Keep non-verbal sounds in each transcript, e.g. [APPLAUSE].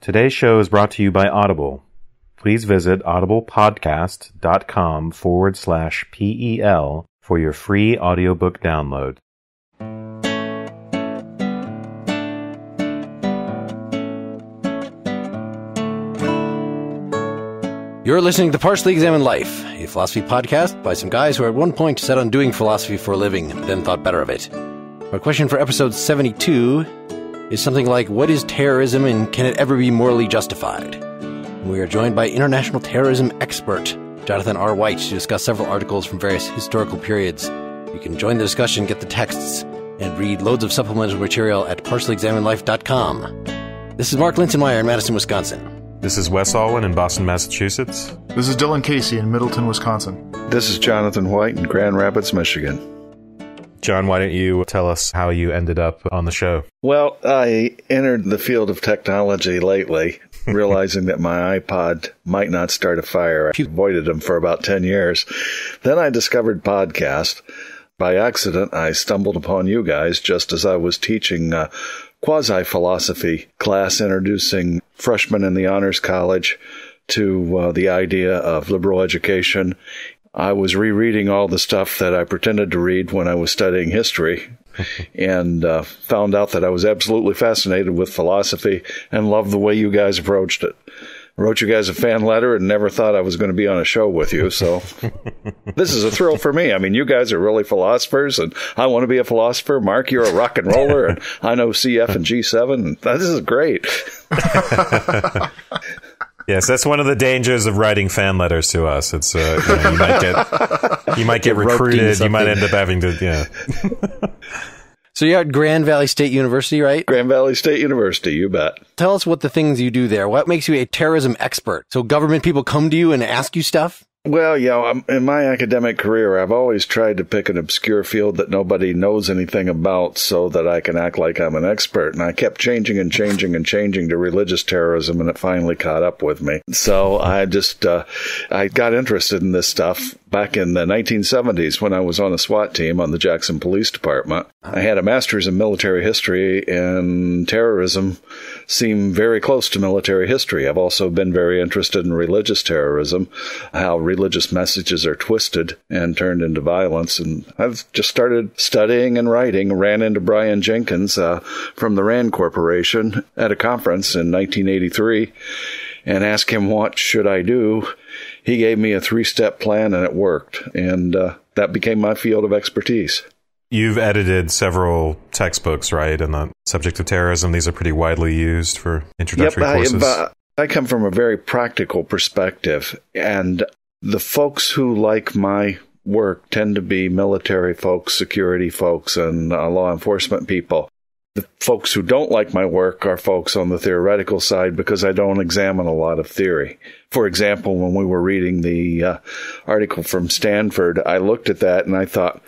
Today's show is brought to you by Audible. Please visit audiblepodcast.com forward slash PEL for your free audiobook download. You're listening to Partially Examined Life, a philosophy podcast by some guys who at one point set on doing philosophy for a living, then thought better of it. Our question for episode 72 is something like What is terrorism and can it ever be morally justified? We are joined by international terrorism expert Jonathan R. White to discuss several articles from various historical periods. You can join the discussion, get the texts, and read loads of supplemental material at partiallyexaminedlife.com. This is Mark Linsenmayer in Madison, Wisconsin. This is Wes Alwan in Boston, Massachusetts. This is Dylan Casey in Middleton, Wisconsin. This is Jonathan White in Grand Rapids, Michigan. John, why don't you tell us how you ended up on the show? Well, I entered the field of technology lately, [LAUGHS] realizing that my iPod might not start a fire. I avoided them for about 10 years. Then I discovered podcast. By accident, I stumbled upon you guys just as I was teaching a quasi philosophy class introducing freshmen in the Honors College to uh, the idea of liberal education. I was rereading all the stuff that I pretended to read when I was studying history [LAUGHS] and uh, found out that I was absolutely fascinated with philosophy and loved the way you guys approached it. I wrote you guys a fan letter and never thought I was going to be on a show with you. So [LAUGHS] this is a thrill for me. I mean, you guys are really philosophers and I want to be a philosopher. Mark, you're a rock and roller and I know CF and G7. And this is great. [LAUGHS] Yes, that's one of the dangers of writing fan letters to us. It's uh, you, know, you might get you might [LAUGHS] get, Get recruited. You might end up having to yeah. [LAUGHS] So you're at Grand Valley State University, right? Grand Valley State University, you bet. Tell us what the things you do there. What makes you a terrorism expert? So government people come to you and ask you stuff? Well, you know, in my academic career, I've always tried to pick an obscure field that nobody knows anything about so that I can act like I'm an expert. And I kept changing and changing and changing to religious terrorism, and it finally caught up with me. So I just, uh, I got interested in this stuff back in the 1970s when I was on a SWAT team on the Jackson Police Department. I had a master's in military history, and terrorism seemed very close to military history. I've also been very interested in religious terrorism, how religious messages are twisted and turned into violence. And I've just started studying and writing. Ran into Brian Jenkins uh, from the RAND Corporation at a conference in 1983 and asked him, What should I do? He gave me a three step plan and it worked. And uh, that became my field of expertise. You've edited several textbooks, right, on the subject of terrorism. These are pretty widely used for introductory I, courses. but I come from a very practical perspective, and the folks who like my work tend to be military folks, security folks, and uh, law enforcement people. The folks who don't like my work are folks on the theoretical side because I don't examine a lot of theory. For example, when we were reading the uh, article from Stanford, I looked at that and I thought,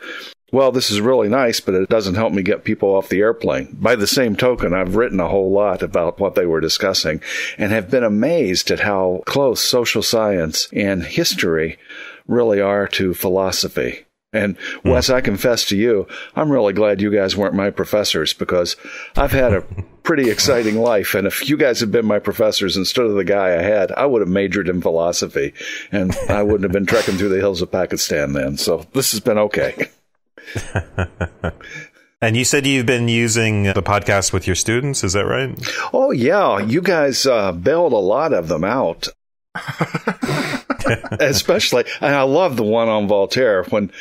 well, this is really nice, but it doesn't help me get people off the airplane. By the same token, I've written a whole lot about what they were discussing and have been amazed at how close social science and history really are to philosophy. And hmm. Wes, I confess to you, I'm really glad you guys weren't my professors because I've had a [LAUGHS] pretty exciting life. And if you guys had been my professors instead of the guy I had, I would have majored in philosophy and I wouldn't have been trekking through the hills of Pakistan then. So this has been okay. [LAUGHS] [LAUGHS] and you said you've been using the podcast with your students. Is that right? Oh yeah, you guys uh, bailed a lot of them out. [LAUGHS] Especially, and I love the one on Voltaire. When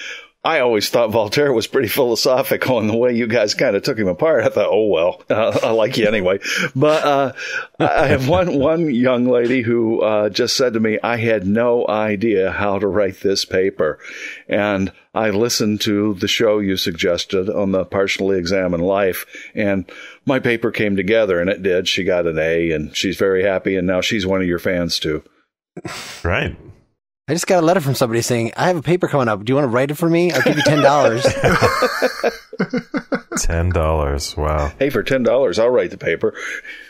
I always thought Voltaire was pretty philosophical, and the way you guys kind of took him apart, I thought, oh well, uh, [LAUGHS] I like you anyway. But uh, I have one [LAUGHS] one young lady who uh, just said to me, I had no idea how to write this paper, and I listened to the show you suggested on the partially examined life, and my paper came together, and it did. She got an A, and she's very happy, and now she's one of your fans too. Right. I just got a letter from somebody saying, I have a paper coming up. Do you want to write it for me? I'll give you $10. [LAUGHS] Ten dollars. Wow. Hey, for ten dollars, I'll write the paper.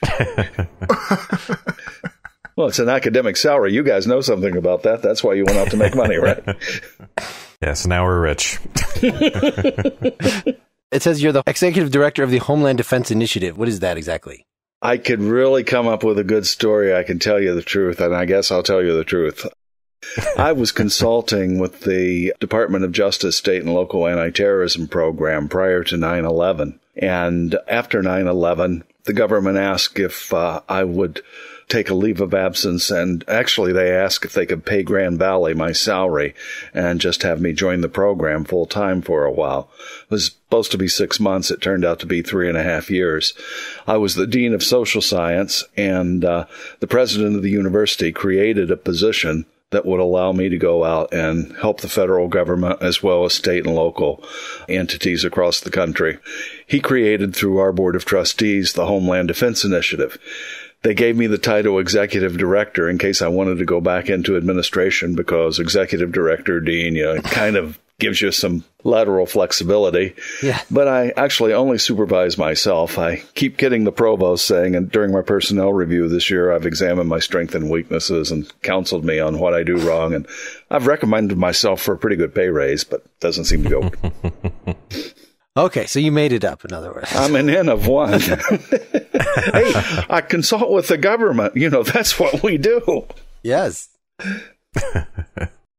[LAUGHS] well, it's an academic salary. You guys know something about that. That's why you went out to make money, right? [LAUGHS] Yes. Now we're rich. it says you're the executive director of the Homeland Defense Initiative. What is that exactly? I could really come up with a good story. I can tell you the truth, and I guess I'll tell you the truth. I was consulting with the Department of Justice State and Local Anti Terrorism Program prior to 9 11. And after 9 11, the government asked if uh, I would take a leave of absence. And actually, they asked if they could pay Grand Valley my salary and just have me join the program full time for a while. It was supposed to be six months. It turned out to be three and a half years. I was the Dean of Social Science, and uh, the president of the university created a position that would allow me to go out and help the federal government as well as state and local entities across the country. He created through our board of trustees the Homeland Defense Initiative. They gave me the title executive director in case I wanted to go back into administration because executive director, dean, you kind of gives you some lateral flexibility. Yeah. But I actually only supervise myself. I keep getting the provost saying, and during my personnel review this year, I've examined my strengths and weaknesses and counseled me on what I do wrong. And I've recommended myself for a pretty good pay raise, but doesn't seem to go. [LAUGHS] Okay, so you made it up, in other words. I'm an N of one. [LAUGHS] [LAUGHS] hey, I consult with the government. You know, that's what we do. Yes.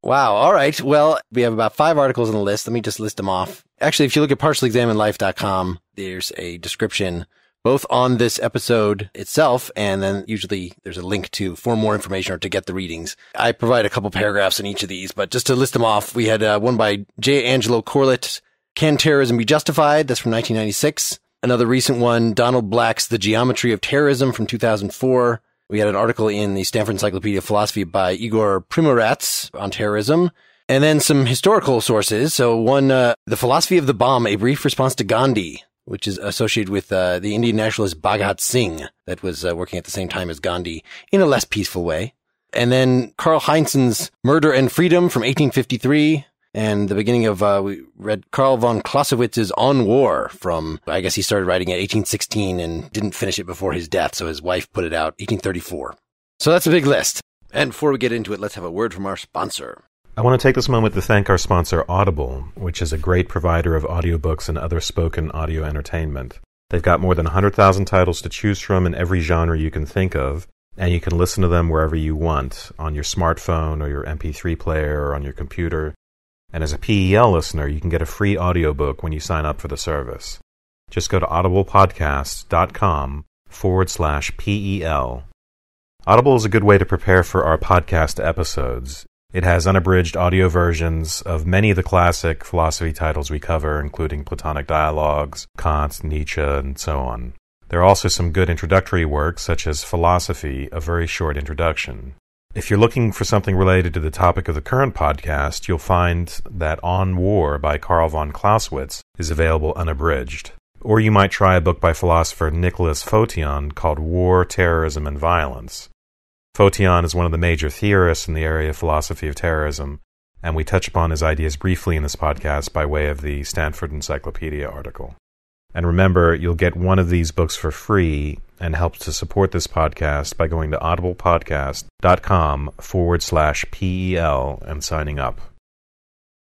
Wow. All right. Well, we have about five articles on the list. Let me just list them off. Actually, if you look at partiallyexaminedlife.com, there's a description both on this episode itself, and then usually there's a link to for more information or to get the readings. I provide a couple paragraphs in each of these, but just to list them off, we had uh, one by J. Angelo Corlett, Can Terrorism Be Justified? That's from 1996. Another recent one, Donald Black's The Geometry of Terrorism from 2004. We had an article in the Stanford Encyclopedia of Philosophy by Igor Primoratz on terrorism. And then some historical sources. So one, uh, The Philosophy of the Bomb, A Brief Response to Gandhi, which is associated with uh, the Indian nationalist Bhagat Singh that was uh, working at the same time as Gandhi in a less peaceful way. And then Karl Heinzen's Murder and Freedom from 1853. And the beginning of, uh, we read Carl von Clausewitz's On War from, I guess he started writing it 1816 and didn't finish it before his death. So his wife put it out 1834. So that's a big list. And before we get into it, let's have a word from our sponsor. I want to take this moment to thank our sponsor, Audible, which is a great provider of audiobooks and other spoken audio entertainment. They've got more than 100,000 titles to choose from in every genre you can think of, and you can listen to them wherever you want on your smartphone or your MP3 player or on your computer. And as a PEL listener, you can get a free audiobook when you sign up for the service. Just go to audiblepodcast.com forward slash PEL. Audible is a good way to prepare for our podcast episodes. It has unabridged audio versions of many of the classic philosophy titles we cover, including Platonic Dialogues, Kant, Nietzsche, and so on. There are also some good introductory works, such as Philosophy, a very short introduction. If you're looking for something related to the topic of the current podcast, you'll find that On War by Carl von Clausewitz is available unabridged. Or you might try a book by philosopher Nicholas Fotion called War, Terrorism, and Violence. Fotion is one of the major theorists in the area of philosophy of terrorism, and we touch upon his ideas briefly in this podcast by way of the Stanford Encyclopedia article. And remember, you'll get one of these books for free and help to support this podcast by going to audiblepodcast.com forward slash PEL and signing up.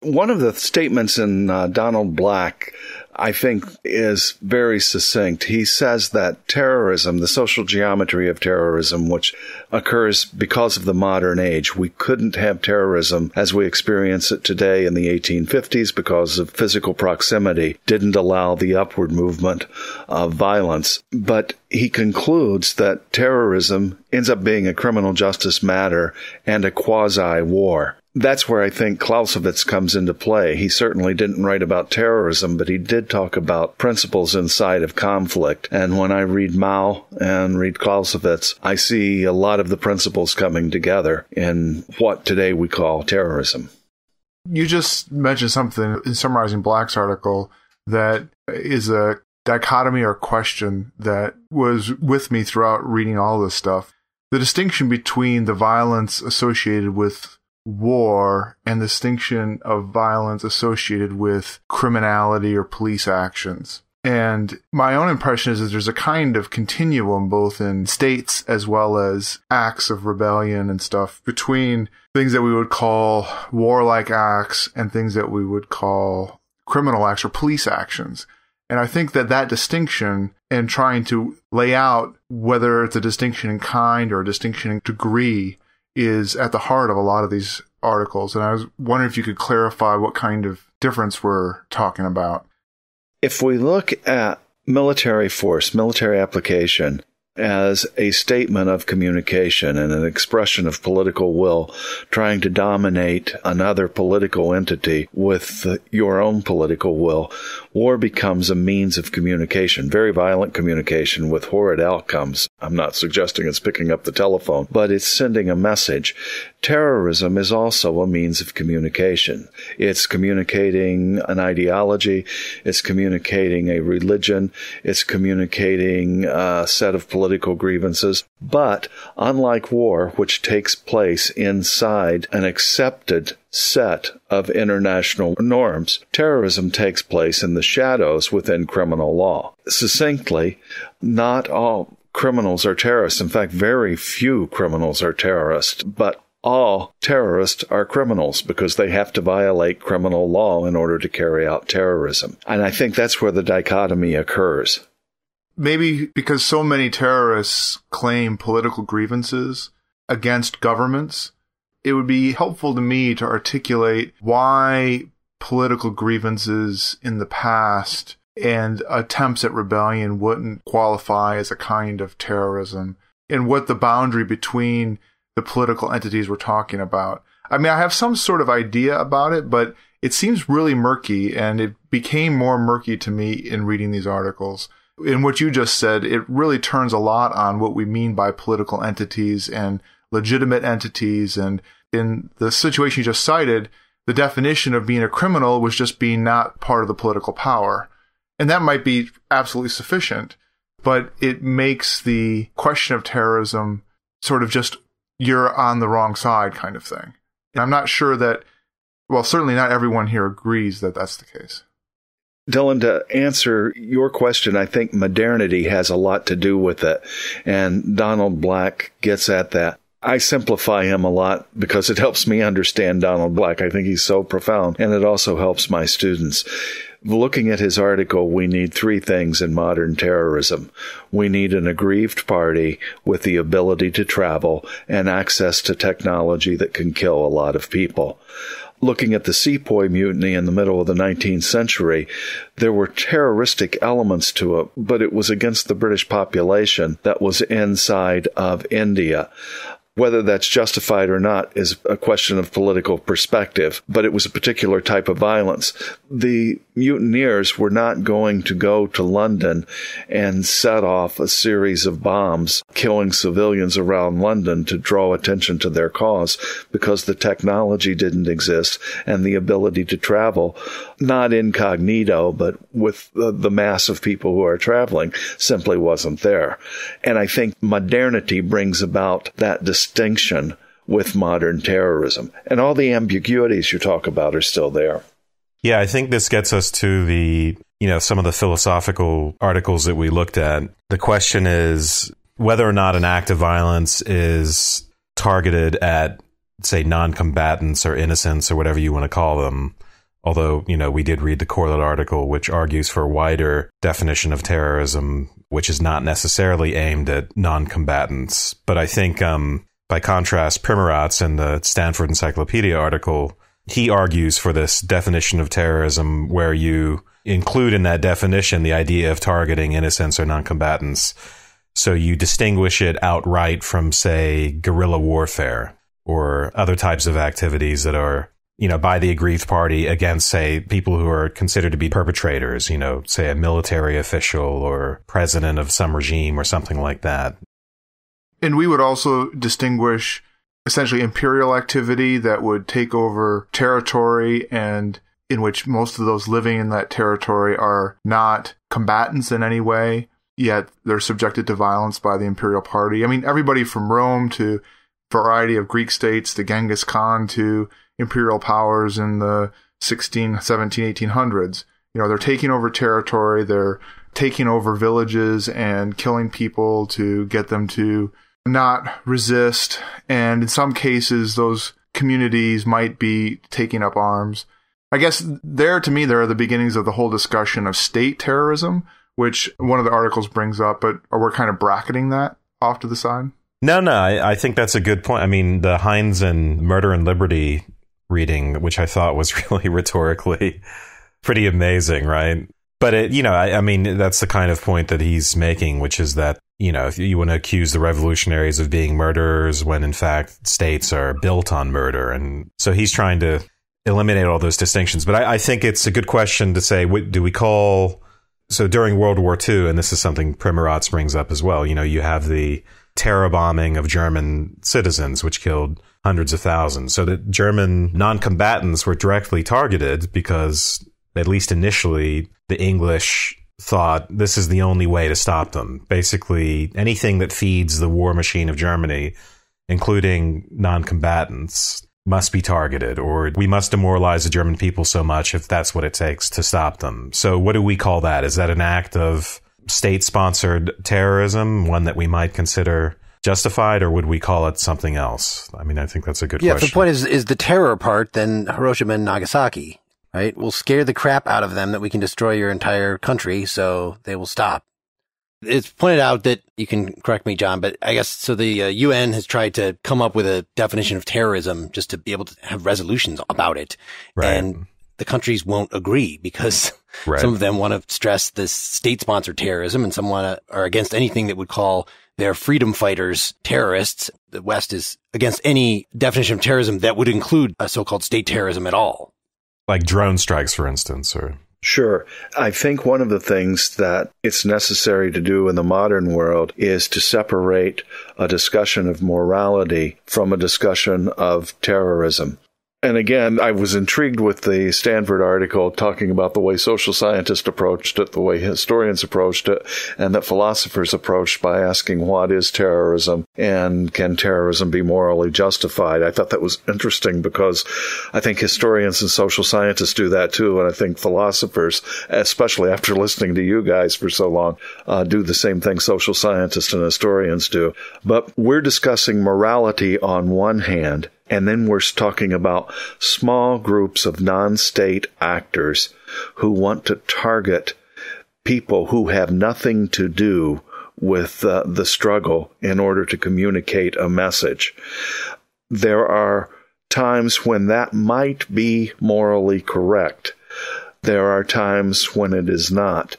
One of the statements in uh, Donald Black, I think, is very succinct. He says that terrorism, the social geometry of terrorism, which occurs because of the modern age, we couldn't have terrorism as we experience it today in the 1850s because of physical proximity, didn't allow the upward movement of violence. But he concludes that terrorism ends up being a criminal justice matter and a quasi war that's where I think Clausewitz comes into play. He certainly didn't write about terrorism, but he did talk about principles inside of conflict. And when I read Mao and read Clausewitz, I see a lot of the principles coming together in what today we call terrorism. You just mentioned something in summarizing Black's article that is a dichotomy or question that was with me throughout reading all this stuff. The distinction between the violence associated with war and distinction of violence associated with criminality or police actions. And my own impression is that there's a kind of continuum both in states as well as acts of rebellion and stuff between things that we would call warlike acts and things that we would call criminal acts or police actions. And I think that that distinction and trying to lay out whether it's a distinction in kind or a distinction in degree is at the heart of a lot of these articles. And I was wondering if you could clarify what kind of difference we're talking about. If we look at military force, military application, as a statement of communication and an expression of political will, trying to dominate another political entity with your own political will. War becomes a means of communication, very violent communication with horrid outcomes. I'm not suggesting it's picking up the telephone, but it's sending a message. Terrorism is also a means of communication. It's communicating an ideology, it's communicating a religion, it's communicating a set of political grievances. But unlike war, which takes place inside an accepted set of international norms, terrorism takes place in the shadows within criminal law. Succinctly, not all criminals are terrorists. In fact, very few criminals are terrorists, but all terrorists are criminals because they have to violate criminal law in order to carry out terrorism. And I think that's where the dichotomy occurs. Maybe because so many terrorists claim political grievances against governments, it would be helpful to me to articulate why political grievances in the past and attempts at rebellion wouldn't qualify as a kind of terrorism and what the boundary between the political entities we're talking about. I mean, I have some sort of idea about it, but it seems really murky and it became more murky to me in reading these articles. In what you just said, it really turns a lot on what we mean by political entities and legitimate entities. And in the situation you just cited, the definition of being a criminal was just being not part of the political power. And that might be absolutely sufficient, but it makes the question of terrorism sort of just you're on the wrong side kind of thing. And I'm not sure that, well, certainly not everyone here agrees that that's the case. Dylan, to answer your question, I think modernity has a lot to do with it. And Donald Black gets at that. I simplify him a lot because it helps me understand Donald Black. I think he's so profound and it also helps my students. Looking at his article, we need three things in modern terrorism. We need an aggrieved party with the ability to travel and access to technology that can kill a lot of people looking at the Sepoy mutiny in the middle of the 19th century, there were terroristic elements to it, but it was against the British population that was inside of India. Whether that's justified or not is a question of political perspective, but it was a particular type of violence. The mutineers were not going to go to London and set off a series of bombs killing civilians around London to draw attention to their cause because the technology didn't exist and the ability to travel, not incognito, but with the, the mass of people who are traveling simply wasn't there. And I think modernity brings about that distinction with modern terrorism. And all the ambiguities you talk about are still there. Yeah, I think this gets us to the, you know, some of the philosophical articles that we looked at. The question is whether or not an act of violence is targeted at, say, non combatants or innocents or whatever you want to call them. Although, you know, we did read the Corlett article, which argues for a wider definition of terrorism, which is not necessarily aimed at non combatants. But I think, um, by contrast, Primoratz in the Stanford Encyclopedia article, he argues for this definition of terrorism where you include in that definition the idea of targeting innocents or non-combatants. So you distinguish it outright from, say, guerrilla warfare or other types of activities that are, you know, by the aggrieved party against, say, people who are considered to be perpetrators, you know, say a military official or president of some regime or something like that. And we would also distinguish essentially imperial activity that would take over territory and in which most of those living in that territory are not combatants in any way, yet they're subjected to violence by the imperial party. I mean, everybody from Rome to variety of Greek states to Genghis Khan to imperial powers in the 16, 17, 1800s. You know, they're taking over territory, they're taking over villages and killing people to get them to not resist. And in some cases, those communities might be taking up arms. I guess there to me, there are the beginnings of the whole discussion of state terrorism, which one of the articles brings up, but are we're kind of bracketing that off to the side. No, no, I, I think that's a good point. I mean, the Heinzen Murder and Liberty reading, which I thought was [LAUGHS] really rhetorically pretty amazing, right? But it, you know, I, I, mean, that's the kind of point that he's making, which is that you know, if you want to accuse the revolutionaries of being murderers when in fact states are built on murder, and so he's trying to eliminate all those distinctions. But I, I think it's a good question to say: what, do we call? So during World War II, and this is something Primoratz brings up as well. You know, you have the terror bombing of German citizens, which killed hundreds of thousands. So the German non-combatants were directly targeted because, at least initially, the English thought this is the only way to stop them. Basically, anything that feeds the war machine of Germany, including non-combatants, must be targeted, or we must demoralize the German people so much if that's what it takes to stop them. So, what do we call that? Is that an act of state sponsored terrorism, one that we might consider justified, or would we call it something else? I mean, I think that's a good yeah, question. the point is, is the terror part, then Hiroshima and Nagasaki, right? We'll scare the crap out of them that we can destroy your entire country, so they will stop. It's pointed out that you can correct me, John, but I guess so. The uh, UN has tried to come up with a definition of terrorism just to be able to have resolutions about it. Right. And the countries won't agree because Right. [LAUGHS] some of them want to stress this state sponsored terrorism and some want to, are against anything that would call their freedom fighters terrorists. The West is against any definition of terrorism that would include a so-called state terrorism at all. like drone strikes, for instance, or Sure. I think one of the things that it's necessary to do in the modern world is to separate a discussion of morality from a discussion of terrorism. And again, I was intrigued with the Stanford article talking about the way social scientists approached it, the way historians approached it, and that philosophers approached by asking what is terrorism and can terrorism be morally justified. I thought that was interesting because I think historians and social scientists do that too. And I think philosophers, especially after listening to you guys for so long, uh, do the same thing social scientists and historians do. But we're discussing morality on one hand and then we're talking about small groups of non-state actors who want to target people who have nothing to do with uh, the struggle in order to communicate a message. There are times when that might be morally correct. There are times when it is not.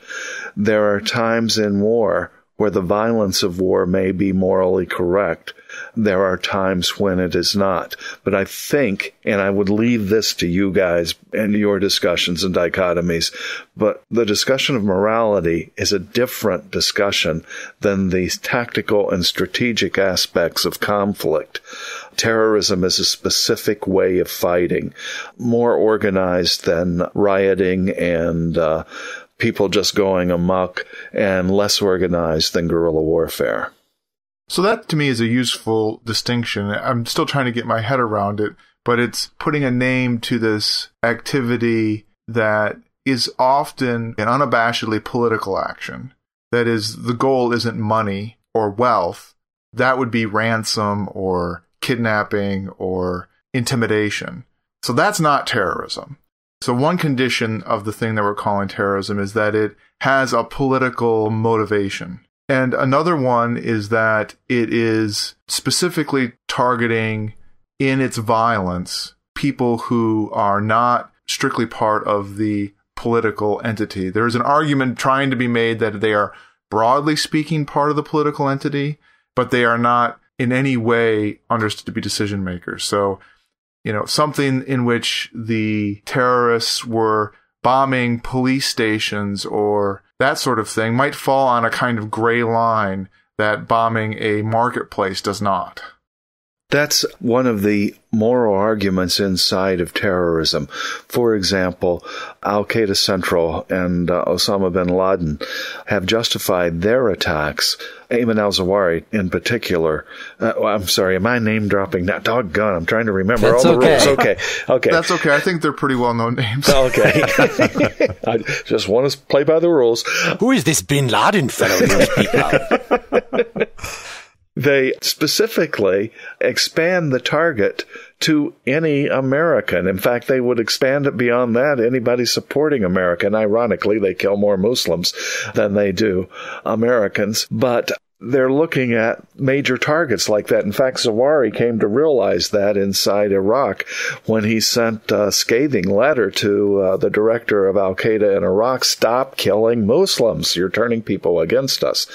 There are times in war where the violence of war may be morally correct there are times when it is not. But I think, and I would leave this to you guys and your discussions and dichotomies, but the discussion of morality is a different discussion than the tactical and strategic aspects of conflict. Terrorism is a specific way of fighting, more organized than rioting and uh, people just going amok, and less organized than guerrilla warfare. So that to me is a useful distinction. I'm still trying to get my head around it, but it's putting a name to this activity that is often an unabashedly political action. That is, the goal isn't money or wealth. That would be ransom or kidnapping or intimidation. So that's not terrorism. So one condition of the thing that we're calling terrorism is that it has a political motivation. And another one is that it is specifically targeting in its violence people who are not strictly part of the political entity. There's an argument trying to be made that they are broadly speaking part of the political entity, but they are not in any way understood to be decision makers. So, you know, something in which the terrorists were bombing police stations or that sort of thing might fall on a kind of gray line that bombing a marketplace does not. That's one of the moral arguments inside of terrorism. For example, Al Qaeda Central and uh, Osama bin Laden have justified their attacks. Ayman al Zawahiri, in particular. Uh, oh, I'm sorry, am I name dropping now? Doggone, I'm trying to remember That's all the okay. rules. Okay, okay. That's okay. I think they're pretty well known names. [LAUGHS] Okay. [LAUGHS] I just want to play by the rules. Who is this bin Laden fellow you speak of? [LAUGHS] they specifically expand the target to any American. In fact, they would expand it beyond that. Anybody supporting America. And ironically, they kill more Muslims than they do Americans. But they're looking at major targets like that. In fact, Zawahiri came to realize that inside Iraq when he sent a scathing letter to uh, the director of Al Qaeda in Iraq stop killing Muslims. You're turning people against us.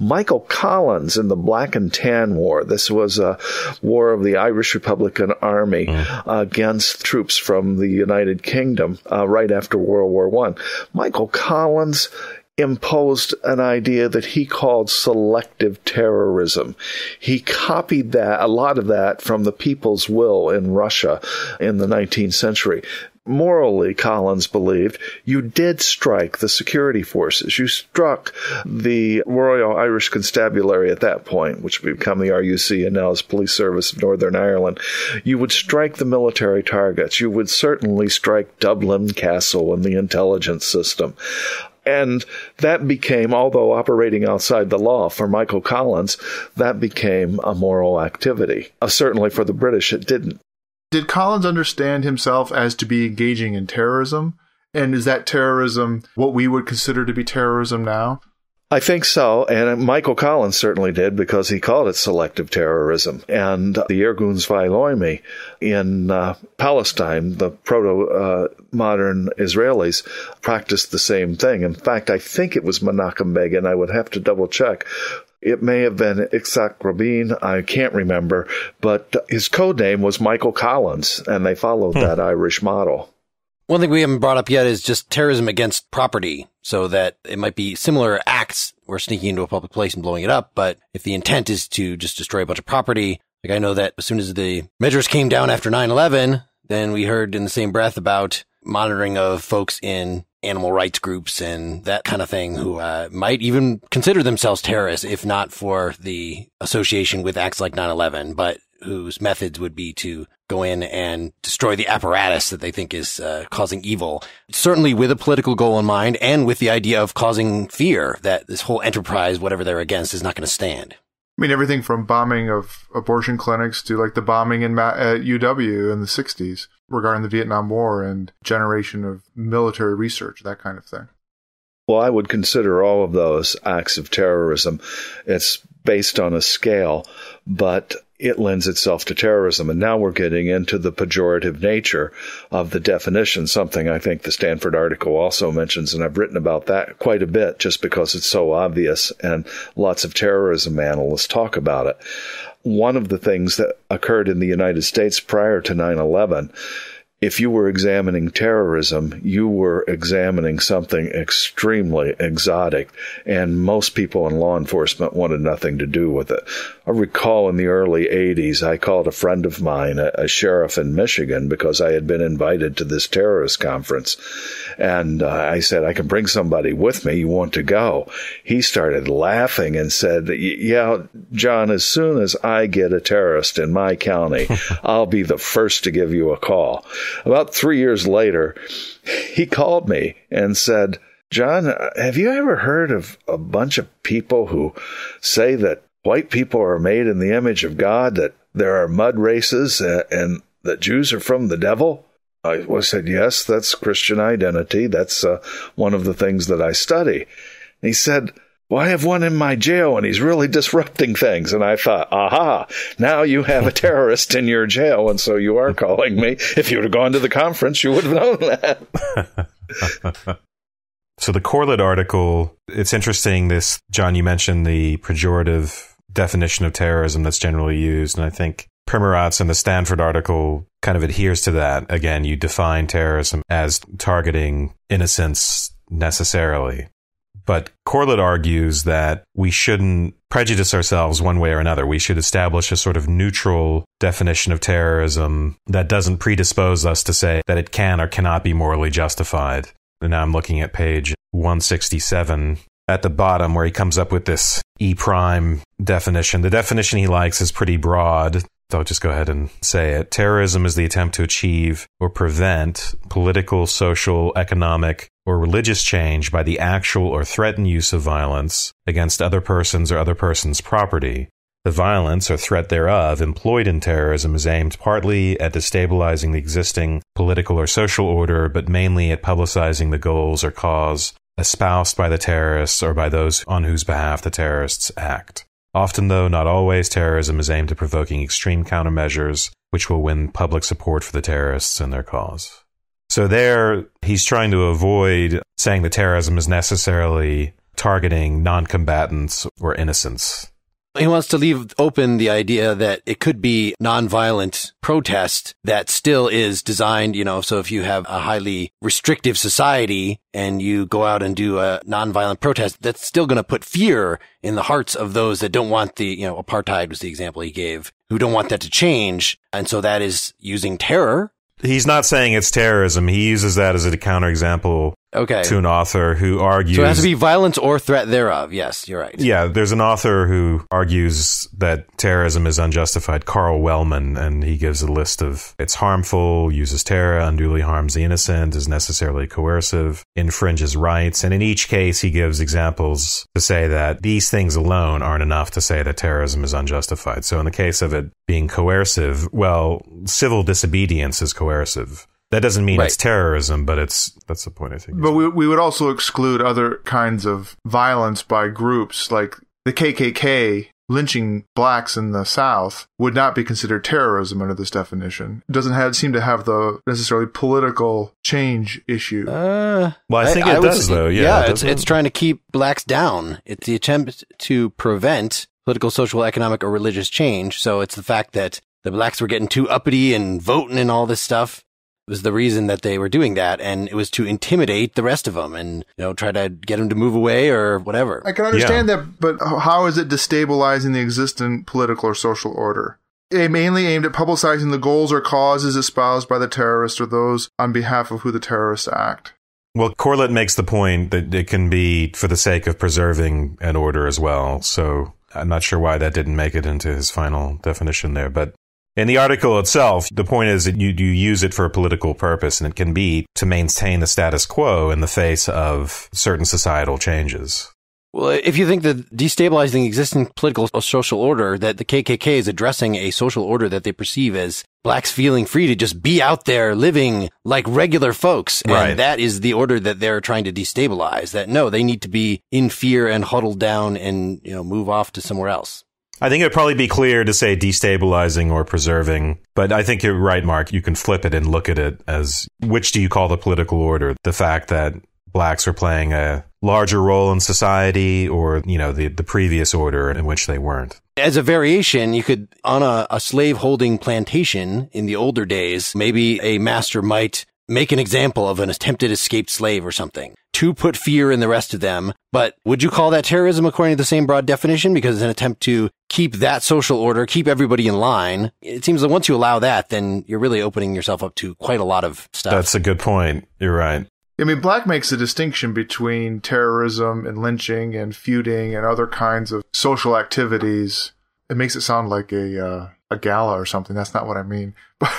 Michael Collins in the Black and Tan War. This was a war of the Irish Republican Army mm. against troops from the United Kingdom uh, right after World War One. Michael Collins imposed an idea that he called selective terrorism. He copied that, a lot of that from the people's will in Russia in the 19th century. Morally, Collins believed, you did strike the security forces. You struck the Royal Irish Constabulary at that point, which would become the RUC and now is Police Service of Northern Ireland. You would strike the military targets. You would certainly strike Dublin Castle and the intelligence system. And that became, although operating outside the law for Michael Collins, that became a moral activity. Uh, certainly for the British, it didn't. Did Collins understand himself as to be engaging in terrorism? And is that terrorism what we would consider to be terrorism now? I think so, and Michael Collins certainly did because he called it selective terrorism. And the Irgun Zvai Leumi in uh, Palestine, the proto uh, modern Israelis, practiced the same thing. In fact, I think it was Menachem Begin. I would have to double check. It may have been Itzhak Rabin. I can't remember, but his code name was Michael Collins, and they followed hmm. that Irish model. One thing we haven't brought up yet is just terrorism against property. So that it might be similar acts where sneaking into a public place and blowing it up. But if the intent is to just destroy a bunch of property, like I know that as soon as the measures came down after 9-11, then we heard in the same breath about monitoring of folks in animal rights groups and that kind of thing who uh, might even consider themselves terrorists if not for the association with acts like 9-11. But whose methods would be to go in and destroy the apparatus that they think is uh, causing evil. Certainly with a political goal in mind and with the idea of causing fear that this whole enterprise, whatever they're against, is not going to stand. I mean, everything from bombing of abortion clinics to like the bombing in Ma- at UW in the 60s regarding the Vietnam War and generation of military research, that kind of thing. Well, I would consider all of those acts of terrorism. It's based on a scale, but it lends itself to terrorism. And now we're getting into the pejorative nature of the definition, something I think the Stanford article also mentions. And I've written about that quite a bit just because it's so obvious and lots of terrorism analysts talk about it. One of the things that occurred in the United States prior to 9 11 if you were examining terrorism, you were examining something extremely exotic, and most people in law enforcement wanted nothing to do with it. I recall in the early 80s, I called a friend of mine, a, a sheriff in Michigan, because I had been invited to this terrorist conference. And uh, I said, I can bring somebody with me. You want to go? He started laughing and said, Yeah, John, as soon as I get a terrorist in my county, [LAUGHS] I'll be the first to give you a call. About three years later, he called me and said, John, have you ever heard of a bunch of people who say that white people are made in the image of God, that there are mud races, uh, and that Jews are from the devil? I said, Yes, that's Christian identity. That's uh, one of the things that I study. And he said, well, I have one in my jail and he's really disrupting things. And I thought, aha, now you have a terrorist in your jail. And so you are calling me. If you would have gone to the conference, you would have known that. [LAUGHS] so the Corlett article, it's interesting. This, John, you mentioned the pejorative definition of terrorism that's generally used. And I think Primoratz in the Stanford article kind of adheres to that. Again, you define terrorism as targeting innocents necessarily. But Corlett argues that we shouldn't prejudice ourselves one way or another. We should establish a sort of neutral definition of terrorism that doesn't predispose us to say that it can or cannot be morally justified. And now I'm looking at page 167 at the bottom where he comes up with this E prime definition. The definition he likes is pretty broad. I'll just go ahead and say it. Terrorism is the attempt to achieve or prevent political, social, economic, or religious change by the actual or threatened use of violence against other persons or other persons' property, The violence or threat thereof employed in terrorism is aimed partly at destabilizing the existing political or social order, but mainly at publicizing the goals or cause espoused by the terrorists or by those on whose behalf the terrorists act. Often, though not always, terrorism is aimed at provoking extreme countermeasures which will win public support for the terrorists and their cause. So, there, he's trying to avoid saying that terrorism is necessarily targeting non combatants or innocents. He wants to leave open the idea that it could be nonviolent protest that still is designed, you know, so if you have a highly restrictive society and you go out and do a nonviolent protest, that's still going to put fear in the hearts of those that don't want the, you know, apartheid was the example he gave, who don't want that to change. And so that is using terror He's not saying it's terrorism. He uses that as a counterexample Okay. to an author who argues. So it has to be violence or threat thereof. Yes, you're right. Yeah, there's an author who argues that terrorism is unjustified, Carl Wellman, and he gives a list of it's harmful, uses terror, unduly harms the innocent, is necessarily coercive, infringes rights, and in each case he gives examples to say that these things alone aren't enough to say that terrorism is unjustified. So in the case of it being coercive, well, civil disobedience is coercive. That doesn't mean Right. it's terrorism, but it's that's the point I think. But we, we would also exclude other kinds of violence by groups, like the KKK lynching blacks in the South would not be considered terrorism under this definition. It doesn't have, seem to have the necessarily political change issue. Uh, Well, I think it would does, say- though. Yeah, it it's it's trying to keep blacks down. It's the attempt to prevent political, social, economic, or religious change. So it's the fact that the blacks were getting too uppity and voting and all this stuff was the reason that they were doing that, and it was to intimidate the rest of them and you know try to get them to move away or whatever. I can understand that, but how is it destabilizing the existing political or social order? It mainly aimed at publicizing the goals or causes espoused by the terrorists or those on behalf of who the terrorists act. Well, Corlett makes the point that it can be for the sake of preserving an order as well. So I'm not sure why that didn't make it into his final definition there. But in the article itself, the point is that you, you use it for a political purpose, and it can be to maintain the status quo in the face of certain societal changes. Well, if you think that destabilizing existing political or social order, that the KKK is addressing a social order that they perceive as blacks feeling free to just be out there living like regular folks. And Right. that is the order that they're trying to destabilize. That no, they need to be in fear and huddled down and, you know, move off to somewhere else. I think it'd probably be clear to say destabilizing or preserving, but I think you're right, Mark. You can flip it and look at it as which do you call the political order? The fact that blacks are playing a larger role in society or, you know, the, the previous order in which they weren't. As a variation, you could, on a, a slave holding plantation in the older days, maybe a master might make an example of an attempted escaped slave or something to put fear in the rest of them. But would you call that terrorism according to the same broad definition? Because it's an attempt to keep that social order, keep everybody in line. It seems that once you allow that, then you're really opening yourself up to quite a lot of stuff. That's a good point. You're right. I mean, Black makes a distinction between terrorism and lynching and feuding and other kinds of social activities. It makes it sound like a uh, a gala or something. That's not what I mean. [LAUGHS] But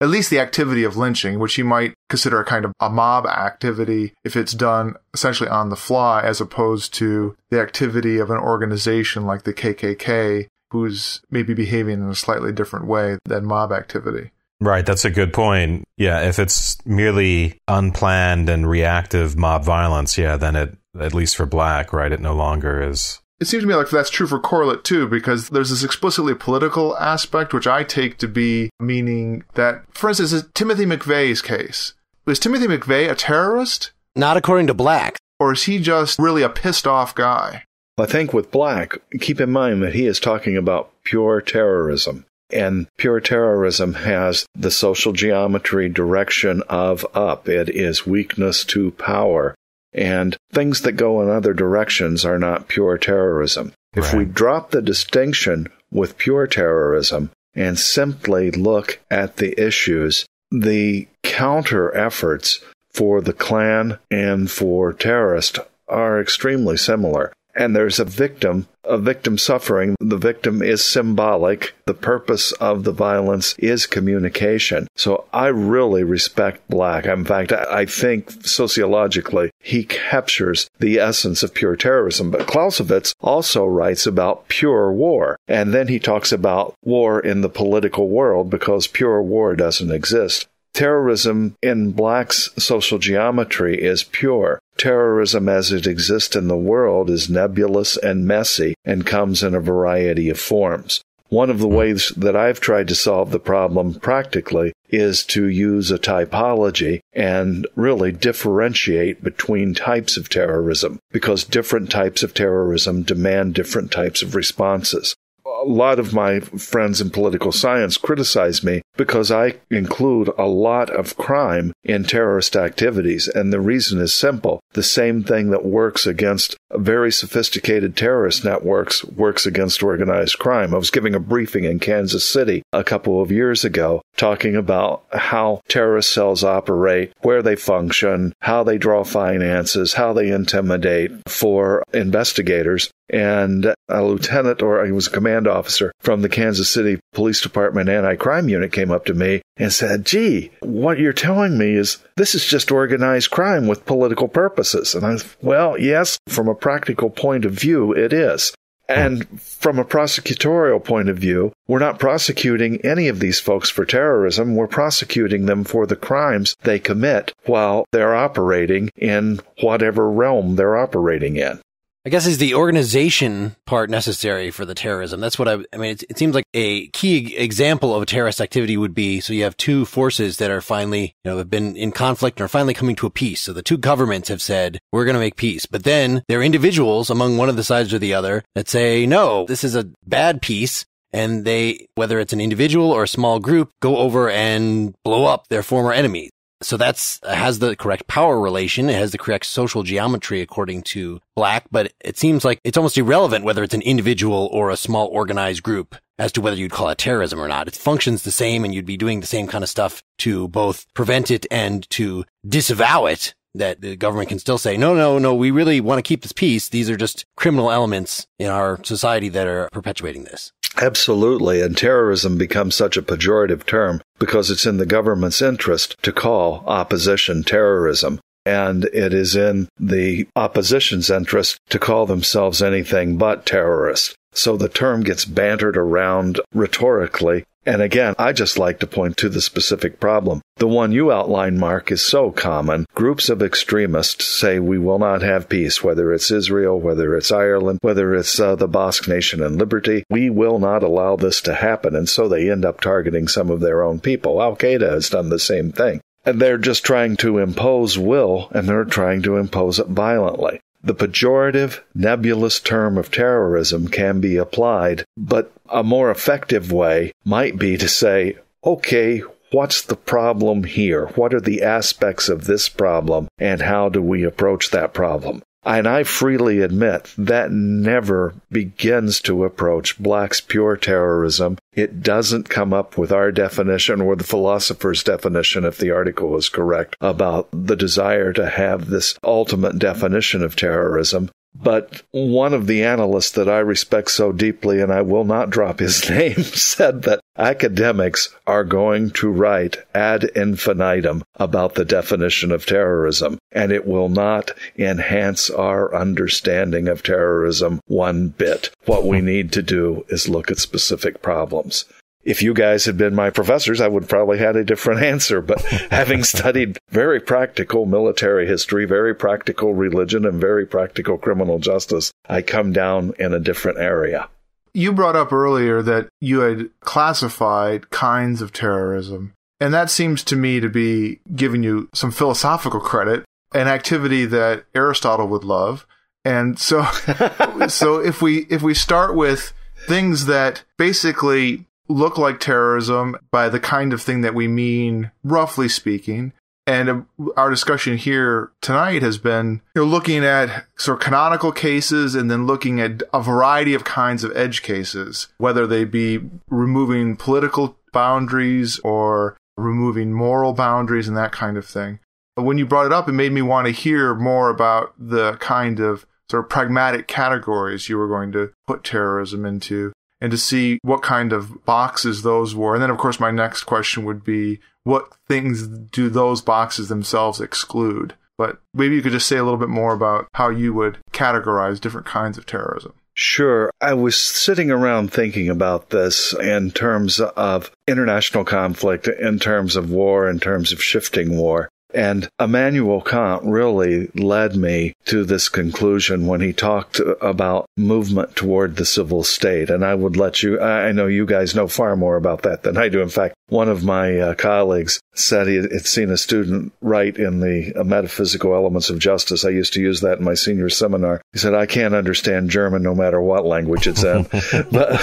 at least the activity of lynching, which you might consider a kind of a mob activity if it's done essentially on the fly, as opposed to the activity of an organization like the KKK, who's maybe behaving in a slightly different way than mob activity. Right, that's a good point. Yeah, if it's merely unplanned and reactive mob violence, yeah, then it, at least for black, right, it no longer is. It seems to me like that's true for Corlett too, because there's this explicitly political aspect, which I take to be meaning that, for instance, in Timothy McVeigh's case. Was Timothy McVeigh a terrorist? Not according to Black. Or is he just really a pissed off guy? I think with Black, keep in mind that he is talking about pure terrorism. And pure terrorism has the social geometry direction of up. It is weakness to power. And things that go in other directions are not pure terrorism. If we drop the distinction with pure terrorism and simply look at the issues, the counter efforts for the Klan and for terrorists are extremely similar. And there's a victim, a victim suffering. The victim is symbolic. The purpose of the violence is communication. So I really respect Black. In fact, I think sociologically he captures the essence of pure terrorism. But Clausewitz also writes about pure war. And then he talks about war in the political world because pure war doesn't exist. Terrorism in Black's social geometry is pure. Terrorism as it exists in the world is nebulous and messy and comes in a variety of forms. One of the hmm. ways that I've tried to solve the problem practically is to use a typology and really differentiate between types of terrorism because different types of terrorism demand different types of responses a lot of my friends in political science criticize me because I include a lot of crime in terrorist activities. And the reason is simple. The same thing that works against very sophisticated terrorist networks works against organized crime. I was giving a briefing in Kansas City a couple of years ago talking about how terrorist cells operate, where they function, how they draw finances, how they intimidate for investigators. And a lieutenant, or he was a command officer from the Kansas City Police Department anti crime unit, came up to me and said, Gee, what you're telling me is this is just organized crime with political purposes. And I, well, yes, from a practical point of view, it is. And from a prosecutorial point of view, we're not prosecuting any of these folks for terrorism. We're prosecuting them for the crimes they commit while they're operating in whatever realm they're operating in. I guess is the organization part necessary for the terrorism? That's what I, I mean, it, it, seems like a key example of a terrorist activity would be, so you have two forces that are finally, you know, have been in conflict and are finally coming to a peace. So the two governments have said, we're going to make peace. But then there are individuals among one of the sides or the other that say, no, this is a bad peace. And they, whether it's an individual or a small group, go over and blow up their former enemy. So that's has the correct power relation. It has the correct social geometry according to Black, but it seems like it's almost irrelevant whether it's an individual or a small organized group as to whether you'd call it terrorism or not. It functions the same and you'd be doing the same kind of stuff to both prevent it and to disavow it that the government can still say, no, no, no, we really want to keep this peace. These are just criminal elements in our society that are perpetuating this. Absolutely. And terrorism becomes such a pejorative term because it's in the government's interest to call opposition terrorism. And it is in the opposition's interest to call themselves anything but terrorist. So the term gets bantered around rhetorically and again, I just like to point to the specific problem. The one you outline, Mark, is so common. Groups of extremists say we will not have peace, whether it's Israel, whether it's Ireland, whether it's uh, the Basque Nation and Liberty. We will not allow this to happen. And so they end up targeting some of their own people. Al Qaeda has done the same thing. And they're just trying to impose will, and they're trying to impose it violently. The pejorative, nebulous term of terrorism can be applied, but a more effective way might be to say, okay, what's the problem here? What are the aspects of this problem, and how do we approach that problem? And I freely admit that never begins to approach Black's pure terrorism. It doesn't come up with our definition or the philosopher's definition, if the article is correct, about the desire to have this ultimate definition of terrorism. But one of the analysts that I respect so deeply, and I will not drop his [LAUGHS] name, said that academics are going to write ad infinitum about the definition of terrorism, and it will not enhance our understanding of terrorism one bit. What we [LAUGHS] need to do is look at specific problems if you guys had been my professors, I would probably had a different [LAUGHS] answer. But having [LAUGHS] studied very practical military history, very practical religion, and very practical criminal justice, I come down in a different area. You brought up earlier that you had classified kinds of terrorism. And that seems to me to be giving you some philosophical credit, an activity that Aristotle would love. And so, [LAUGHS] so if we, if we start with things that basically look like terrorism by the kind of thing that we mean, roughly speaking. And uh, our discussion here tonight has been you know, looking at sort of canonical cases and then looking at a variety of kinds of edge cases, whether they be removing political boundaries or removing moral boundaries and that kind of thing. But when you brought it up, it made me want to hear more about the kind of sort of pragmatic categories you were going to put terrorism into and to see what kind of boxes those were. And then, of course, my next question would be what things do those boxes themselves exclude? But maybe you could just say a little bit more about how you would categorize different kinds of terrorism. Sure. I was sitting around thinking about this in terms of international conflict, in terms of war, in terms of shifting war. And Immanuel Kant really led me to this conclusion when he talked about movement toward the civil state. And I would let you, I know you guys know far more about that than I do. In fact, one of my uh, colleagues said he had seen a student write in the uh, Metaphysical Elements of Justice. I used to use that in my senior seminar. He said, I can't understand German no matter what language it's in. [LAUGHS] but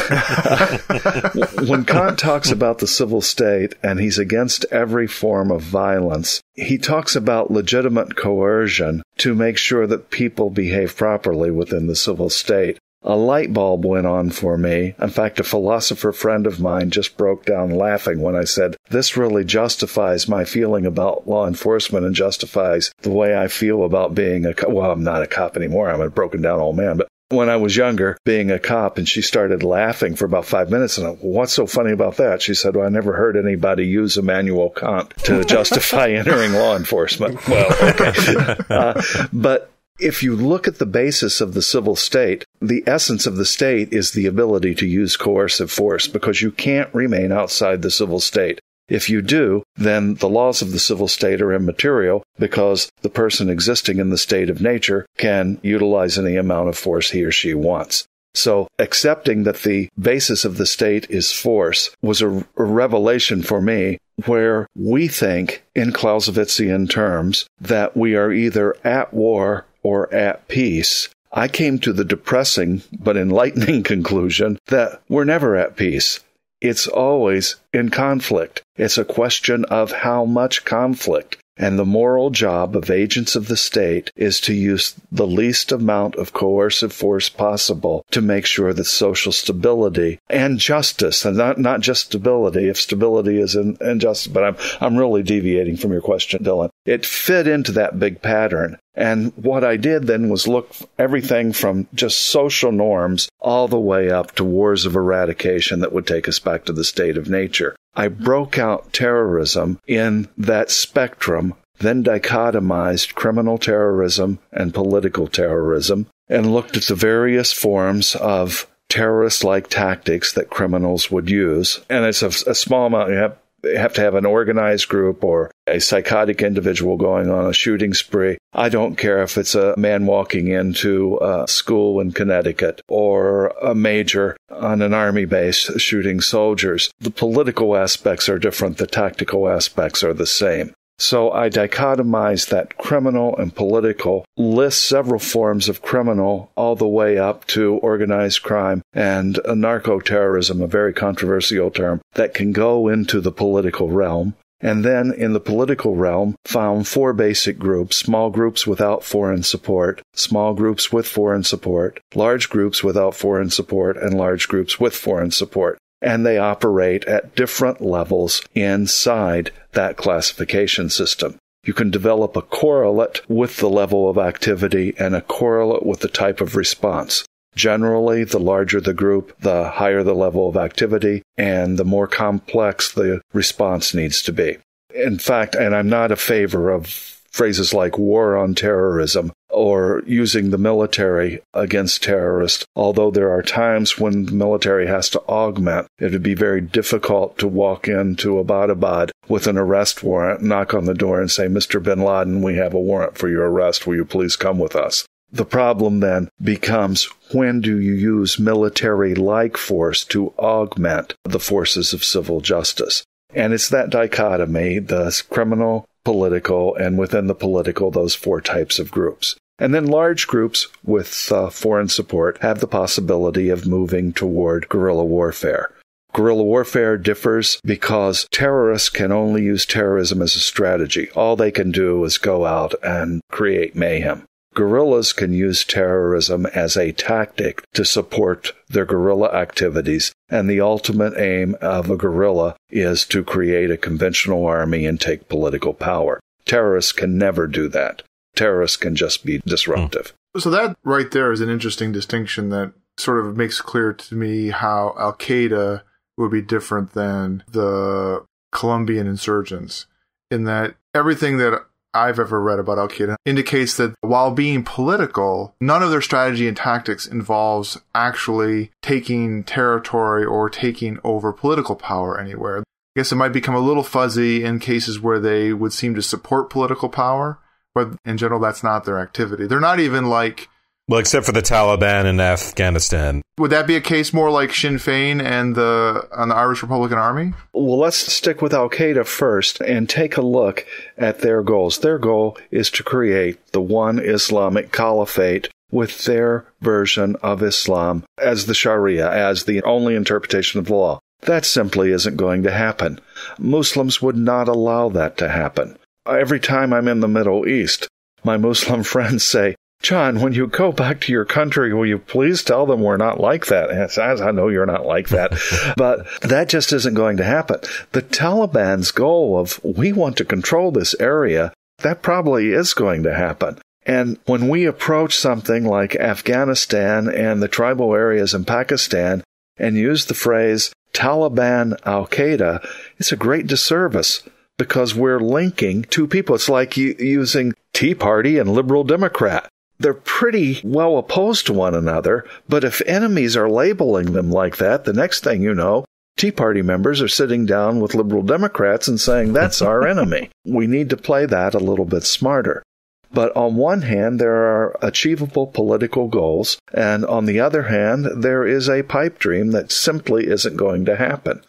[LAUGHS] when Kant talks about the civil state and he's against every form of violence, he talks about legitimate coercion to make sure that people behave properly within the civil state a light bulb went on for me. In fact, a philosopher friend of mine just broke down laughing when I said, This really justifies my feeling about law enforcement and justifies the way I feel about being a cop. Well, I'm not a cop anymore. I'm a broken down old man, but when I was younger, being a cop, and she started laughing for about five minutes. And I, what's so funny about that? She said, Well, I never heard anybody use Immanuel Kant to [LAUGHS] justify entering law enforcement. [LAUGHS] Well, okay. [LAUGHS] Uh, but if you look at the basis of the civil state, the essence of the state is the ability to use coercive force because you can't remain outside the civil state. If you do, then the laws of the civil state are immaterial because the person existing in the state of nature can utilize any amount of force he or she wants. So accepting that the basis of the state is force was a, revelation for me where we think in Clausewitzian terms that we are either at war or at peace, I came to the depressing but enlightening [LAUGHS] conclusion that we're never at peace. It's always in conflict. It's a question of how much conflict. And the moral job of agents of the state is to use the least amount of coercive force possible to make sure that social stability and justice, and not, not just stability, if stability is in, injustice, but I'm, I'm really deviating from your question, Dylan. It fit into that big pattern. And what I did then was look everything from just social norms all the way up to wars of eradication that would take us back to the state of nature. I broke out terrorism in that spectrum, then dichotomized criminal terrorism and political terrorism, and looked at the various forms of terrorist like tactics that criminals would use. And it's a, a small amount. You have have to have an organized group or a psychotic individual going on a shooting spree. I don't care if it's a man walking into a school in Connecticut or a major on an army base shooting soldiers. The political aspects are different. The tactical aspects are the same. So I dichotomize that criminal and political, list several forms of criminal all the way up to organized crime and narco terrorism, a very controversial term that can go into the political realm. And then in the political realm, found four basic groups small groups without foreign support, small groups with foreign support, large groups without foreign support, and large groups with foreign support and they operate at different levels inside that classification system. You can develop a correlate with the level of activity and a correlate with the type of response. Generally, the larger the group, the higher the level of activity, and the more complex the response needs to be. In fact, and I'm not a favor of phrases like war on terrorism or using the military against terrorists. Although there are times when the military has to augment, it would be very difficult to walk into Abbottabad with an arrest warrant, knock on the door and say, Mr. bin Laden, we have a warrant for your arrest. Will you please come with us? The problem then becomes when do you use military like force to augment the forces of civil justice? And it's that dichotomy, the criminal political, and within the political, those four types of groups. And then large groups with uh, foreign support have the possibility of moving toward guerrilla warfare. Guerrilla warfare differs because terrorists can only use terrorism as a strategy. All they can do is go out and create mayhem. Guerrillas can use terrorism as a tactic to support their guerrilla activities, and the ultimate aim of a guerrilla is to create a conventional army and take political power. Terrorists can never do that. Terrorists can just be disruptive. So that right there is an interesting distinction that sort of makes clear to me how Al Qaeda would be different than the Colombian insurgents in that everything that I've ever read about Al Qaeda indicates that while being political, none of their strategy and tactics involves actually taking territory or taking over political power anywhere. I guess it might become a little fuzzy in cases where they would seem to support political power, but in general, that's not their activity. They're not even like well, except for the Taliban in Afghanistan. Would that be a case more like Sinn Fein and the and the Irish Republican Army? Well, let's stick with Al Qaeda first and take a look at their goals. Their goal is to create the one Islamic caliphate with their version of Islam as the Sharia, as the only interpretation of the law. That simply isn't going to happen. Muslims would not allow that to happen. Every time I'm in the Middle East, my Muslim [LAUGHS] friends say, John, when you go back to your country, will you please tell them we're not like that? As I know you're not like that. [LAUGHS] but that just isn't going to happen. The Taliban's goal of we want to control this area, that probably is going to happen. And when we approach something like Afghanistan and the tribal areas in Pakistan and use the phrase Taliban Al Qaeda, it's a great disservice because we're linking two people. It's like using Tea Party and Liberal Democrat they're pretty well opposed to one another, but if enemies are labeling them like that, the next thing you know, Tea Party members are sitting down with liberal Democrats and saying that's our [LAUGHS] enemy. We need to play that a little bit smarter. But on one hand, there are achievable political goals, and on the other hand, there is a pipe dream that simply isn't going to happen.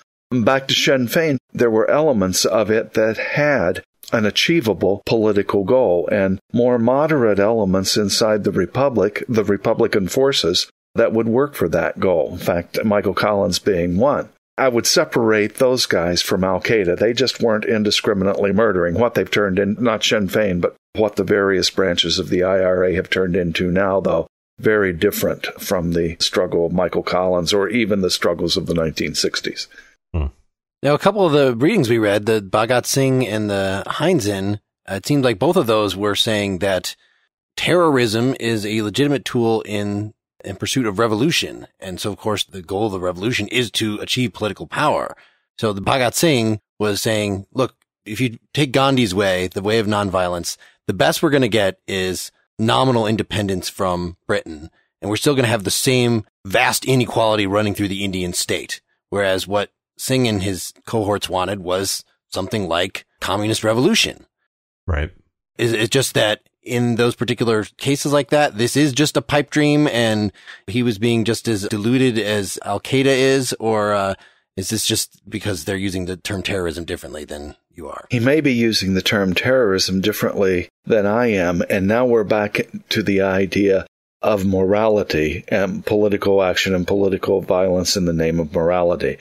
Back to Sinn Fein, there were elements of it that had an achievable political goal and more moderate elements inside the Republic, the Republican forces, that would work for that goal. In fact, Michael Collins being one. I would separate those guys from Al Qaeda. They just weren't indiscriminately murdering what they've turned in, not Sinn Fein, but what the various branches of the IRA have turned into now, though. Very different from the struggle of Michael Collins or even the struggles of the 1960s. Now, a couple of the readings we read, the Bhagat Singh and the Heinzen, uh, it seemed like both of those were saying that terrorism is a legitimate tool in in pursuit of revolution. And so, of course, the goal of the revolution is to achieve political power. So the Bhagat Singh was saying, look, if you take Gandhi's way, the way of nonviolence, the best we're going to get is nominal independence from Britain. And we're still going to have the same vast inequality running through the Indian state. Whereas what Singh and his cohorts wanted was something like communist revolution. Right. Is it just that in those particular cases like that, this is just a pipe dream and he was being just as deluded as Al Qaeda is, or uh, is this just because they're using the term terrorism differently than you are? He may be using the term terrorism differently than I am. And now we're back to the idea of morality and political action and political violence in the name of morality.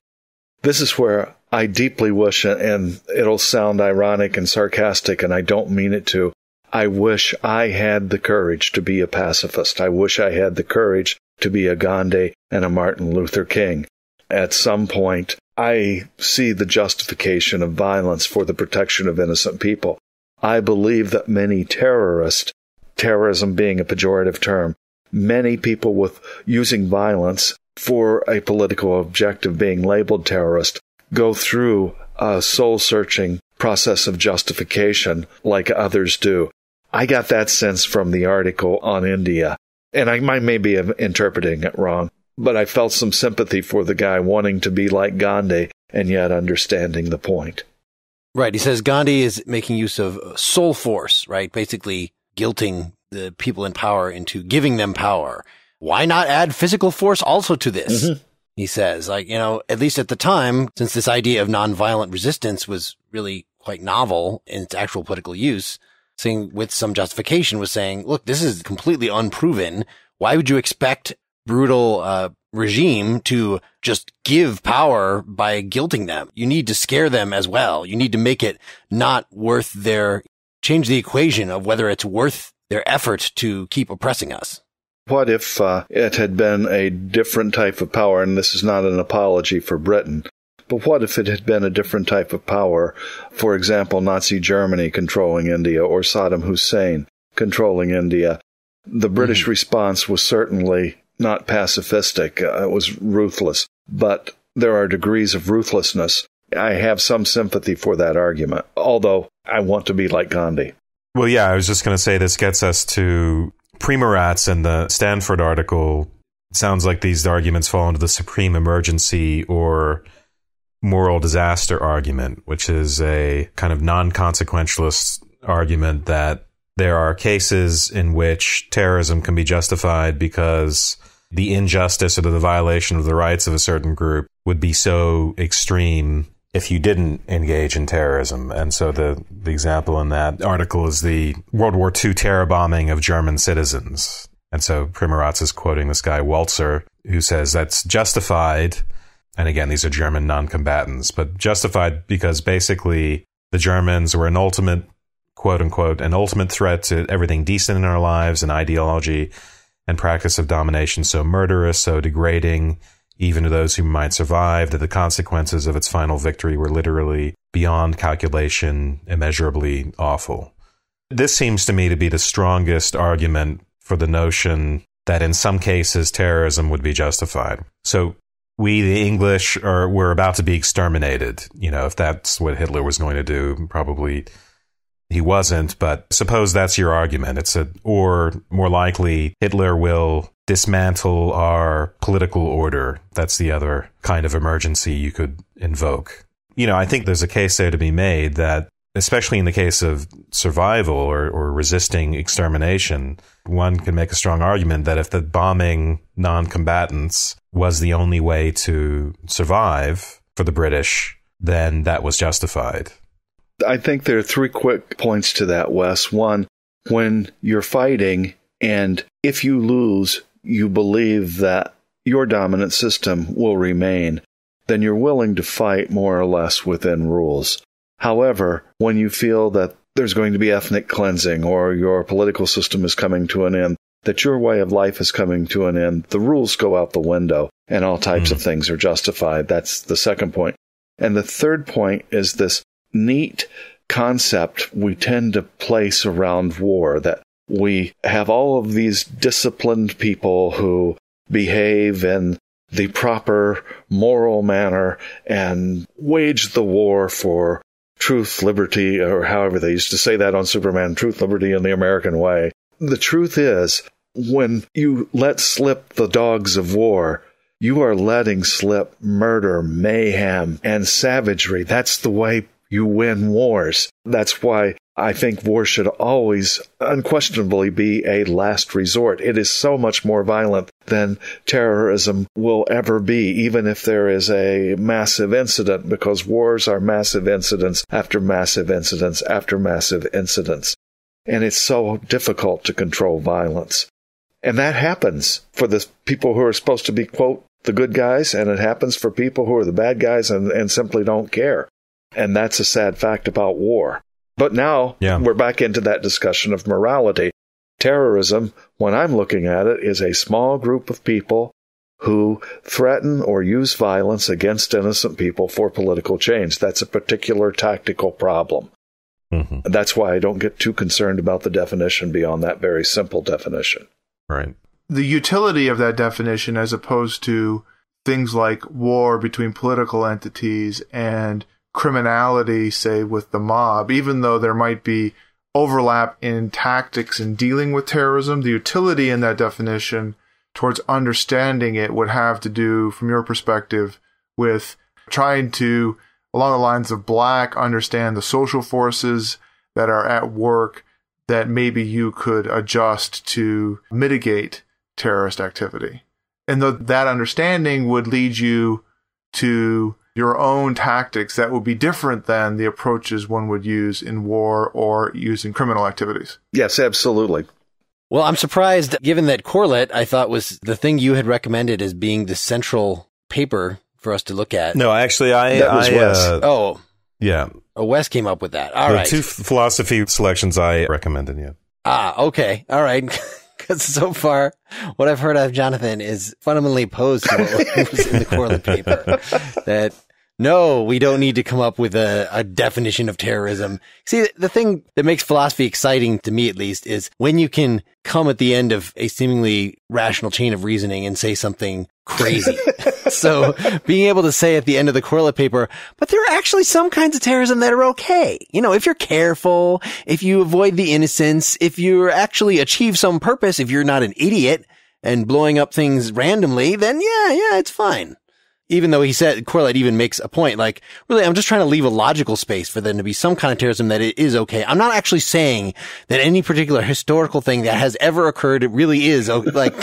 This is where I deeply wish, and it'll sound ironic and sarcastic, and I don't mean it to. I wish I had the courage to be a pacifist. I wish I had the courage to be a Gandhi and a Martin Luther King. At some point, I see the justification of violence for the protection of innocent people. I believe that many terrorists, terrorism being a pejorative term, many people with using violence for a political objective being labeled terrorist go through a soul searching process of justification like others do. I got that sense from the article on India, and I might maybe be interpreting it wrong, but I felt some sympathy for the guy wanting to be like Gandhi and yet understanding the point. Right. He says Gandhi is making use of soul force, right? Basically guilting the people in power into giving them power why not add physical force also to this? Mm-hmm. He says, like, you know, at least at the time, since this idea of nonviolent resistance was really quite novel in its actual political use, saying with some justification was saying, look, this is completely unproven. Why would you expect brutal, uh, regime to just give power by guilting them? You need to scare them as well. You need to make it not worth their, change the equation of whether it's worth their effort to keep oppressing us. What if uh, it had been a different type of power? And this is not an apology for Britain, but what if it had been a different type of power? For example, Nazi Germany controlling India or Saddam Hussein controlling India. The British mm-hmm. response was certainly not pacifistic, uh, it was ruthless, but there are degrees of ruthlessness. I have some sympathy for that argument, although I want to be like Gandhi. Well, yeah, I was just going to say this gets us to Primoratz and the Stanford article. Sounds like these arguments fall into the supreme emergency or moral disaster argument, which is a kind of non consequentialist argument that there are cases in which terrorism can be justified because the injustice or the violation of the rights of a certain group would be so extreme if you didn't engage in terrorism. And so the, the example in that article is the World War II terror bombing of German citizens. And so Primoratz is quoting this guy, Walzer, who says that's justified. And again, these are German non combatants, but justified because basically the Germans were an ultimate, quote unquote, an ultimate threat to everything decent in our lives, and ideology and practice of domination so murderous, so degrading, even to those who might survive, that the consequences of its final victory were literally beyond calculation, immeasurably awful. This seems to me to be the strongest argument for the notion that in some cases terrorism would be justified. So we, the English, are we're about to be exterminated. You know, if that's what Hitler was going to do, probably he wasn't. But suppose that's your argument. It's a, or more likely, Hitler will dismantle our political order. That's the other kind of emergency you could invoke. You know, I think there's a case there to be made that, especially in the case of survival or, or resisting extermination, one can make a strong argument that if the bombing non combatants was the only way to survive for the British, then that was justified. I think there are three quick points to that, Wes. One, when you're fighting and if you lose, you believe that your dominant system will remain, then you're willing to fight more or less within rules. However, when you feel that there's going to be ethnic cleansing or your political system is coming to an end, that your way of life is coming to an end, the rules go out the window and all types mm. of things are justified. That's the second point. And the third point is this neat concept we tend to place around war that we have all of these disciplined people who behave in the proper moral manner and wage the war for truth, liberty, or however they used to say that on Superman, truth, liberty, in the American way. The truth is, when you let slip the dogs of war, you are letting slip murder, mayhem, and savagery. That's the way you win wars. That's why I think war should always unquestionably be a last resort. It is so much more violent than terrorism will ever be, even if there is a massive incident, because wars are massive incidents after massive incidents after massive incidents. And it's so difficult to control violence. And that happens for the people who are supposed to be, quote, the good guys, and it happens for people who are the bad guys and, and simply don't care. And that's a sad fact about war. But now yeah. we're back into that discussion of morality. Terrorism, when I'm looking at it, is a small group of people who threaten or use violence against innocent people for political change. That's a particular tactical problem. Mm-hmm. That's why I don't get too concerned about the definition beyond that very simple definition. Right. The utility of that definition, as opposed to things like war between political entities and criminality, say, with the mob, even though there might be overlap in tactics in dealing with terrorism, the utility in that definition towards understanding it would have to do, from your perspective, with trying to, along the lines of black, understand the social forces that are at work that maybe you could adjust to mitigate terrorist activity. And that understanding would lead you to your own tactics that would be different than the approaches one would use in war or using criminal activities. Yes, absolutely. Well, I'm surprised given that Corlett I thought was the thing you had recommended as being the central paper for us to look at. No, actually I that was I, Wes. Uh, oh. Yeah. Oh, Wes came up with that. All the right. Two philosophy selections I recommended, yeah. Ah, okay. All right. [LAUGHS] Because so far, what I've heard of Jonathan is fundamentally opposed to what was in the Corlett paper. [LAUGHS] That no, we don't need to come up with a, a definition of terrorism. See, the thing that makes philosophy exciting to me, at least, is when you can come at the end of a seemingly rational chain of reasoning and say something crazy. [LAUGHS] so being able to say at the end of the Corlett paper, but there are actually some kinds of terrorism that are okay. You know, if you're careful, if you avoid the innocence, if you actually achieve some purpose, if you're not an idiot and blowing up things randomly, then yeah, yeah, it's fine even though he said Corlett even makes a point, like, really, I'm just trying to leave a logical space for there to be some kind of terrorism that it is okay. I'm not actually saying that any particular historical thing that has ever occurred, it really is oh, like.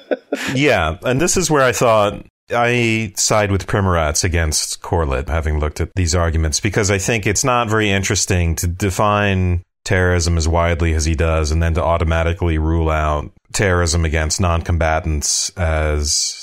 [LAUGHS] yeah. And this is where I thought I side with Primoratz against Corlett, having looked at these arguments, because I think it's not very interesting to define terrorism as widely as he does and then to automatically rule out terrorism against non-combatants as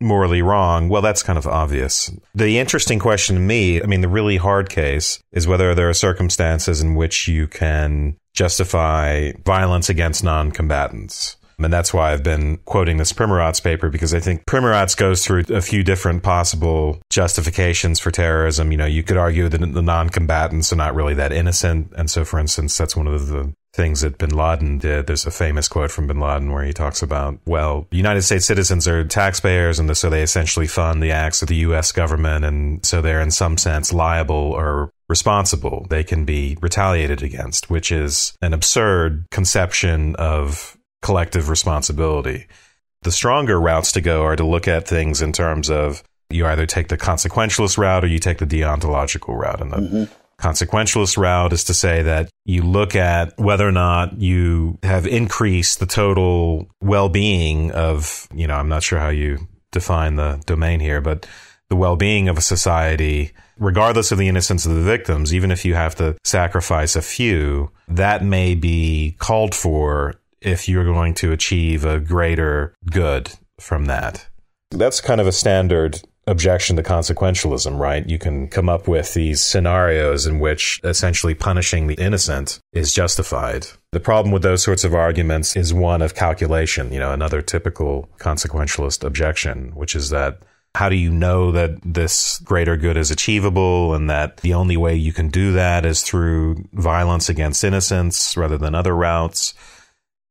morally wrong, well, that's kind of obvious. The interesting question to me, I mean, the really hard case is whether there are circumstances in which you can justify violence against non combatants. And that's why I've been quoting this Primoratz paper because I think Primoratz goes through a few different possible justifications for terrorism. You know, you could argue that the non combatants are not really that innocent. And so, for instance, that's one of the things that bin Laden did. There's a famous quote from bin Laden where he talks about, well, United States citizens are taxpayers, and so they essentially fund the acts of the U.S. government, and so they're in some sense liable or responsible. They can be retaliated against, which is an absurd conception of collective responsibility. The stronger routes to go are to look at things in terms of you either take the consequentialist route or you take the deontological route. And the mm-hmm consequentialist route is to say that you look at whether or not you have increased the total well-being of, you know, I'm not sure how you define the domain here, but the well-being of a society, regardless of the innocence of the victims, even if you have to sacrifice a few, that may be called for if you're going to achieve a greater good from that. That's kind of a standard objection to consequentialism, right? You can come up with these scenarios in which essentially punishing the innocent is justified. The problem with those sorts of arguments is one of calculation, you know, another typical consequentialist objection, which is that how do you know that this greater good is achievable and that the only way you can do that is through violence against innocents rather than other routes?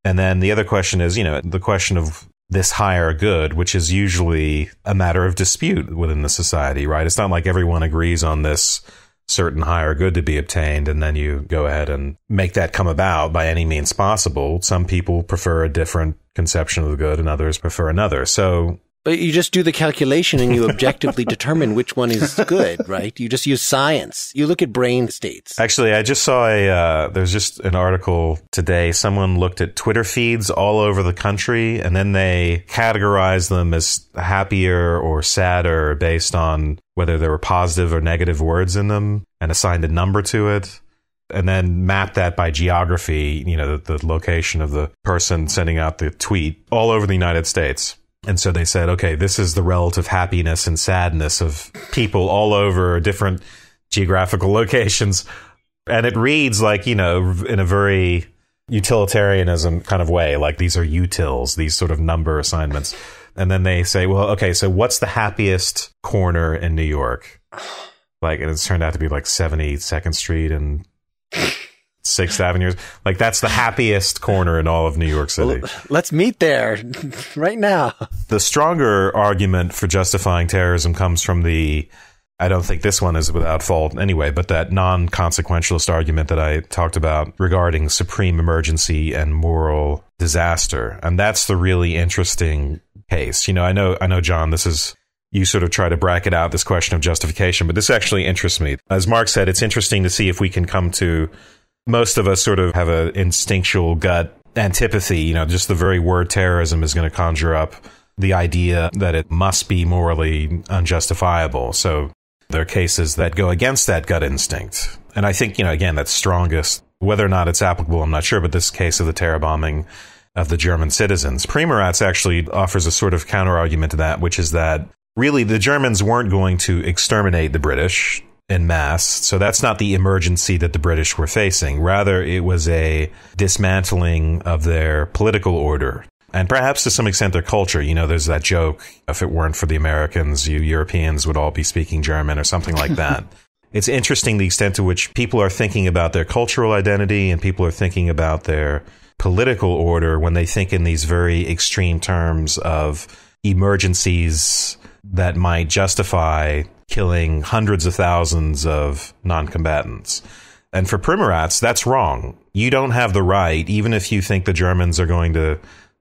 And then the other question is, you know, the question of this higher good, which is usually a matter of dispute within the society, right? It's not like everyone agrees on this certain higher good to be obtained and then you go ahead and make that come about by any means possible. Some people prefer a different conception of the good and others prefer another. So but you just do the calculation and you objectively [LAUGHS] determine which one is good, right? You just use science. You look at brain states. Actually, I just saw a, uh, there's just an article today. Someone looked at Twitter feeds all over the country and then they categorized them as happier or sadder based on whether there were positive or negative words in them and assigned a number to it and then map that by geography, you know, the, the, location of the person sending out the tweet all over the United States. And so they said, okay, this is the relative happiness and sadness of people all over different geographical [LAUGHS] locations. And it reads like, you know, in a very utilitarianism kind of way, like these are utils, these sort of number assignments. And then they say, well, okay, so what's the happiest corner in New York? Like, and it's turned out to be like 72nd Street and Sixth Avenue. Like that's the happiest corner in all of New York City. Let's meet there [LAUGHS] right now. The stronger argument for justifying terrorism comes from the I don't think this one is without fault anyway, but that non consequentialist argument that I talked about regarding supreme emergency and moral disaster. And that's the really interesting case. You know, I know, I know, John, this is, you sort of try to bracket out this question of justification, but this actually interests me. As Mark said, it's interesting to see if we can come to most of us sort of have an instinctual gut antipathy. You know, just the very word terrorism is going to conjure up the idea that it must be morally unjustifiable. So there are cases that go against that gut instinct. And I think, you know, again, that's strongest. Whether or not it's applicable, I'm not sure, but this case of the terror bombing of the German citizens. Primoratz actually offers a sort of counter argument to that, which is that really the Germans weren't going to exterminate the British en masse. So that's not the emergency that the British were facing. Rather, it was a dismantling of their political order. and perhaps to some extent their culture. You know, there's that joke if it weren't for the Americans, you Europeans would all be speaking German or something like [LAUGHS] that. it's interesting the extent to which people are thinking about their cultural identity and people are thinking about their political order when they think in these very extreme terms of emergencies that might justify killing hundreds of thousands of non combatants. And for Primoratz, that's wrong. You don't have the right, even if you think the Germans are going to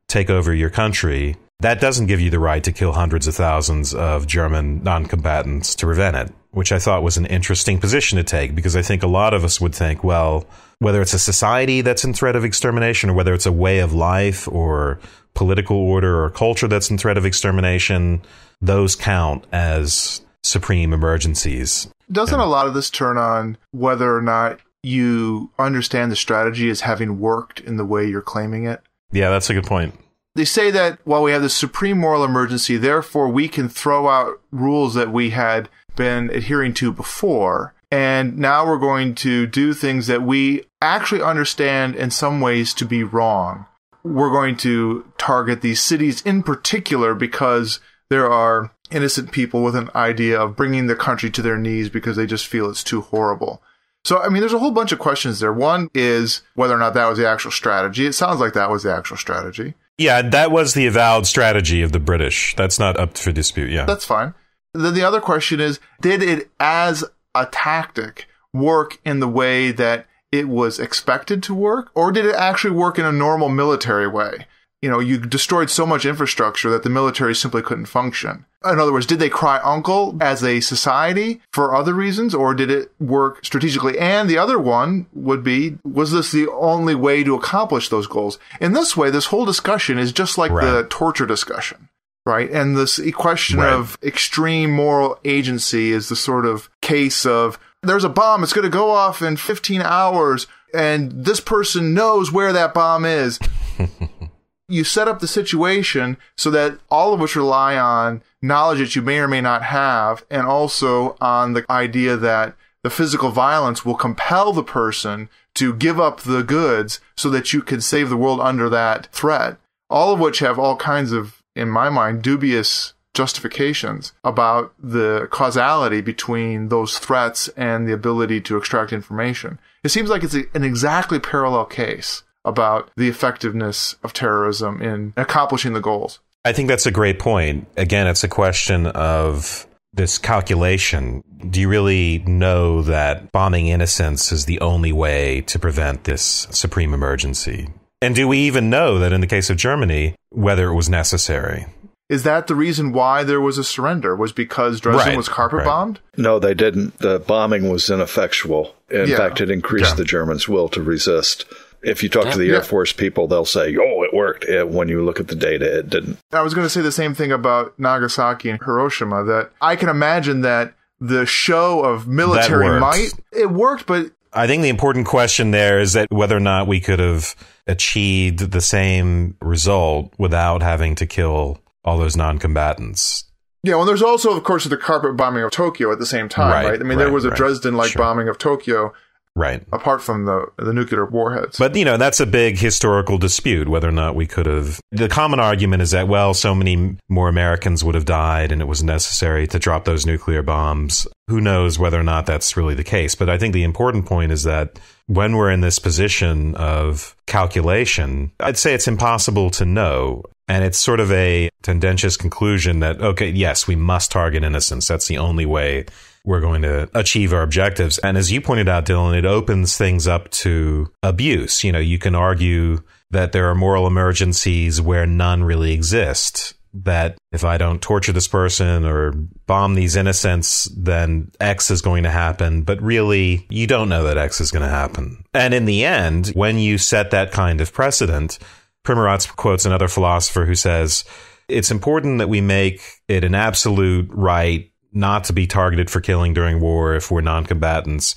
take over your country, that doesn't give you the right to kill hundreds of thousands of German non combatants to prevent it, which I thought was an interesting position to take because I think a lot of us would think, well, whether it's a society that's in threat of extermination or whether it's a way of life or political order or culture that's in threat of extermination, those count as supreme emergencies. Doesn't a lot of this turn on whether or not you understand the strategy as having worked in the way you're claiming it? Yeah, that's a good point. They say that while we have the supreme moral emergency, therefore we can throw out rules that we had been adhering to before. And now we're going to do things that we actually understand in some ways to be wrong. We're going to target these cities in particular because there are innocent people with an idea of bringing the country to their knees because they just feel it's too horrible. So, I mean, there's a whole bunch of questions there. One is whether or not that was the actual strategy. It sounds like that was the actual strategy. Yeah, that was the avowed strategy of the British. That's not up for dispute. Yeah. That's fine. Then the other question is did it, as a tactic, work in the way that it was expected to work, or did it actually work in a normal military way? you know, you destroyed so much infrastructure that the military simply couldn't function. In other words, did they cry uncle as a society for other reasons, or did it work strategically? And the other one would be, was this the only way to accomplish those goals? In this way, this whole discussion is just like right. the torture discussion. Right. And this question right. of extreme moral agency is the sort of case of there's a bomb. It's going to go off in 15 hours and this person knows where that bomb is. [LAUGHS] you set up the situation so that all of us rely on knowledge that you may or may not have, and also on the idea that the physical violence will compel the person to give up the goods so that you can save the world under that threat. All of which have all kinds of, in my mind, dubious justifications about the causality between those threats and the ability to extract information. It seems like it's an exactly parallel case about the effectiveness of terrorism in accomplishing the goals. I think that's a great point. Again, it's a question of this calculation. Do you really know that bombing innocents is the only way to prevent this supreme emergency? And do we even know that in the case of Germany, whether it was necessary? Is that the reason why there was a surrender? Was because Dresden right, was carpet bombed? No, they didn't. The bombing was ineffectual. In yeah. fact, it increased yeah. the Germans' will to resist. If you talk yeah, to the yeah. Air Force people, they'll say, "Oh, it worked." It, when you look at the data, it didn't. I was going to say the same thing about Nagasaki and Hiroshima. That I can imagine that the show of military might it worked, but I think the important question there is that whether or not we could have achieved the same result without having to kill all those non-combatants. Yeah, well, there's also, of course, the carpet bombing of Tokyo at the same time, right? right? I mean, right, there was a right. Dresden-like sure. bombing of Tokyo Right. Apart from the the nuclear warheads. But you know, that's a big historical dispute whether or not we could have the common argument is that well, so many more Americans would have died and it was necessary to drop those nuclear bombs. Who knows whether or not that's really the case, but I think the important point is that when we're in this position of calculation, I'd say it's impossible to know. And it's sort of a tendentious conclusion that, okay, yes, we must target innocence. That's the only way we're going to achieve our objectives. And as you pointed out, Dylan, it opens things up to abuse. You know, you can argue that there are moral emergencies where none really exist. That if I don't torture this person or bomb these innocents, then X is going to happen. But really, you don't know that X is going to happen. And in the end, when you set that kind of precedent, Primoratz quotes another philosopher who says, it's important that we make it an absolute right not to be targeted for killing during war if we're non-combatants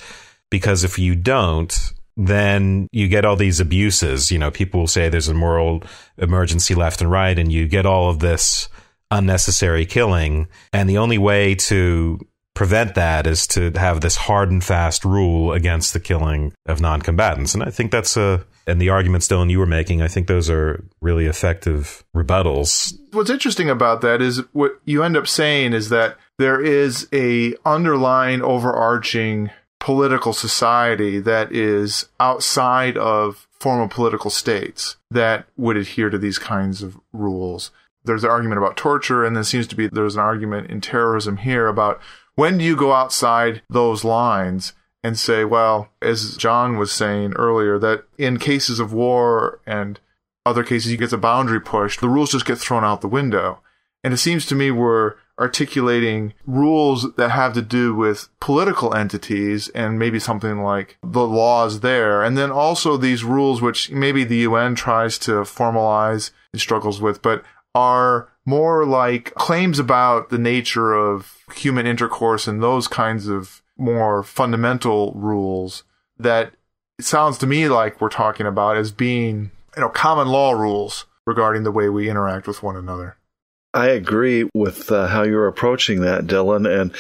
because if you don't then you get all these abuses. You know people will say there's a moral emergency left and right and you get all of this unnecessary killing. And the only way to prevent that is to have this hard and fast rule against the killing of non-combatants. And I think that's a and the arguments Dylan you were making, I think those are really effective rebuttals. What's interesting about that is what you end up saying is that there is a underlying overarching political society that is outside of formal political states that would adhere to these kinds of rules. There's an argument about torture, and then seems to be there's an argument in terrorism here about when do you go outside those lines and say, well, as John was saying earlier, that in cases of war and other cases you get the boundary pushed, the rules just get thrown out the window. And it seems to me we're articulating rules that have to do with political entities and maybe something like the laws there. And then also these rules, which maybe the UN tries to formalize and struggles with, but are more like claims about the nature of human intercourse and those kinds of more fundamental rules that it sounds to me like we're talking about as being, you know, common law rules regarding the way we interact with one another. I agree with uh, how you're approaching that, Dylan. And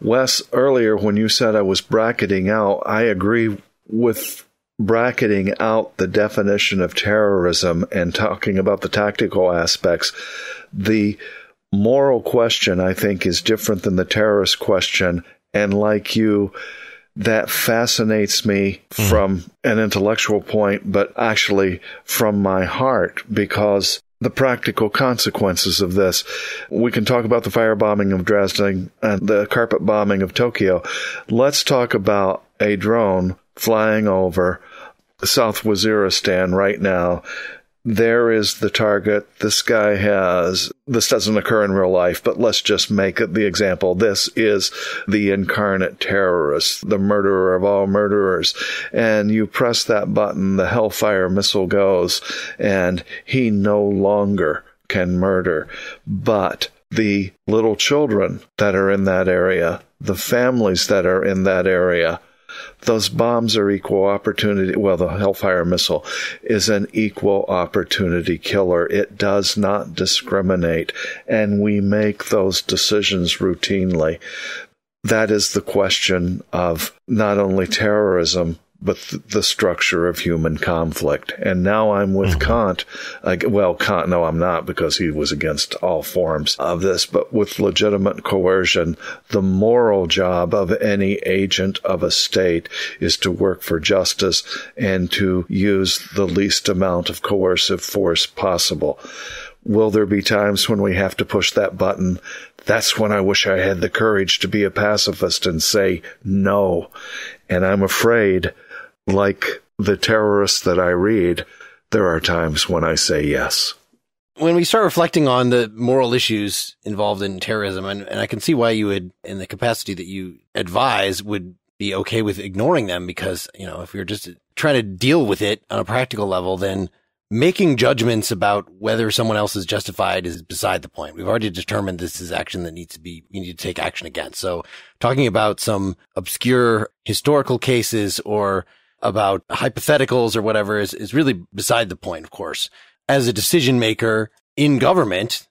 Wes, earlier when you said I was bracketing out, I agree with bracketing out the definition of terrorism and talking about the tactical aspects. The moral question, I think, is different than the terrorist question. And like you, that fascinates me mm. from an intellectual point, but actually from my heart because the practical consequences of this. We can talk about the firebombing of Dresden and the carpet bombing of Tokyo. Let's talk about a drone flying over South Waziristan right now there is the target this guy has. This doesn't occur in real life, but let's just make the example. This is the incarnate terrorist, the murderer of all murderers. And you press that button, the Hellfire missile goes, and he no longer can murder. But the little children that are in that area, the families that are in that area, those bombs are equal opportunity. Well, the Hellfire missile is an equal opportunity killer. It does not discriminate. And we make those decisions routinely. That is the question of not only terrorism, but the structure of human conflict. And now I'm with mm-hmm. Kant. Uh, well, Kant, no, I'm not because he was against all forms of this, but with legitimate coercion, the moral job of any agent of a state is to work for justice and to use the least amount of coercive force possible. Will there be times when we have to push that button? That's when I wish I had the courage to be a pacifist and say no. And I'm afraid like the terrorists that I read, there are times when I say yes. When we start reflecting on the moral issues involved in terrorism, and, and I can see why you would, in the capacity that you advise, would be okay with ignoring them because, you know, if you're just trying to deal with it on a practical level, then making judgments about whether someone else is justified is beside the point. We've already determined this is action that needs to be, you need to take action against. So talking about some obscure historical cases or about hypotheticals or whatever is, is really beside the point, of course. As a decision maker in government,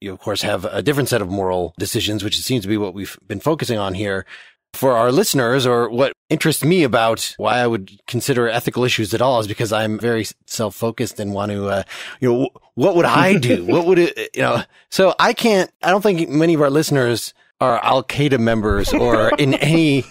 you of course have a different set of moral decisions, which it seems to be what we've been focusing on here. For our listeners, or what interests me about why I would consider ethical issues at all is because I'm very self-focused and want to, uh, you know, what would I do? [LAUGHS] what would it, you know, so I can't, I don't think many of our listeners are Al Qaeda members or in [LAUGHS] any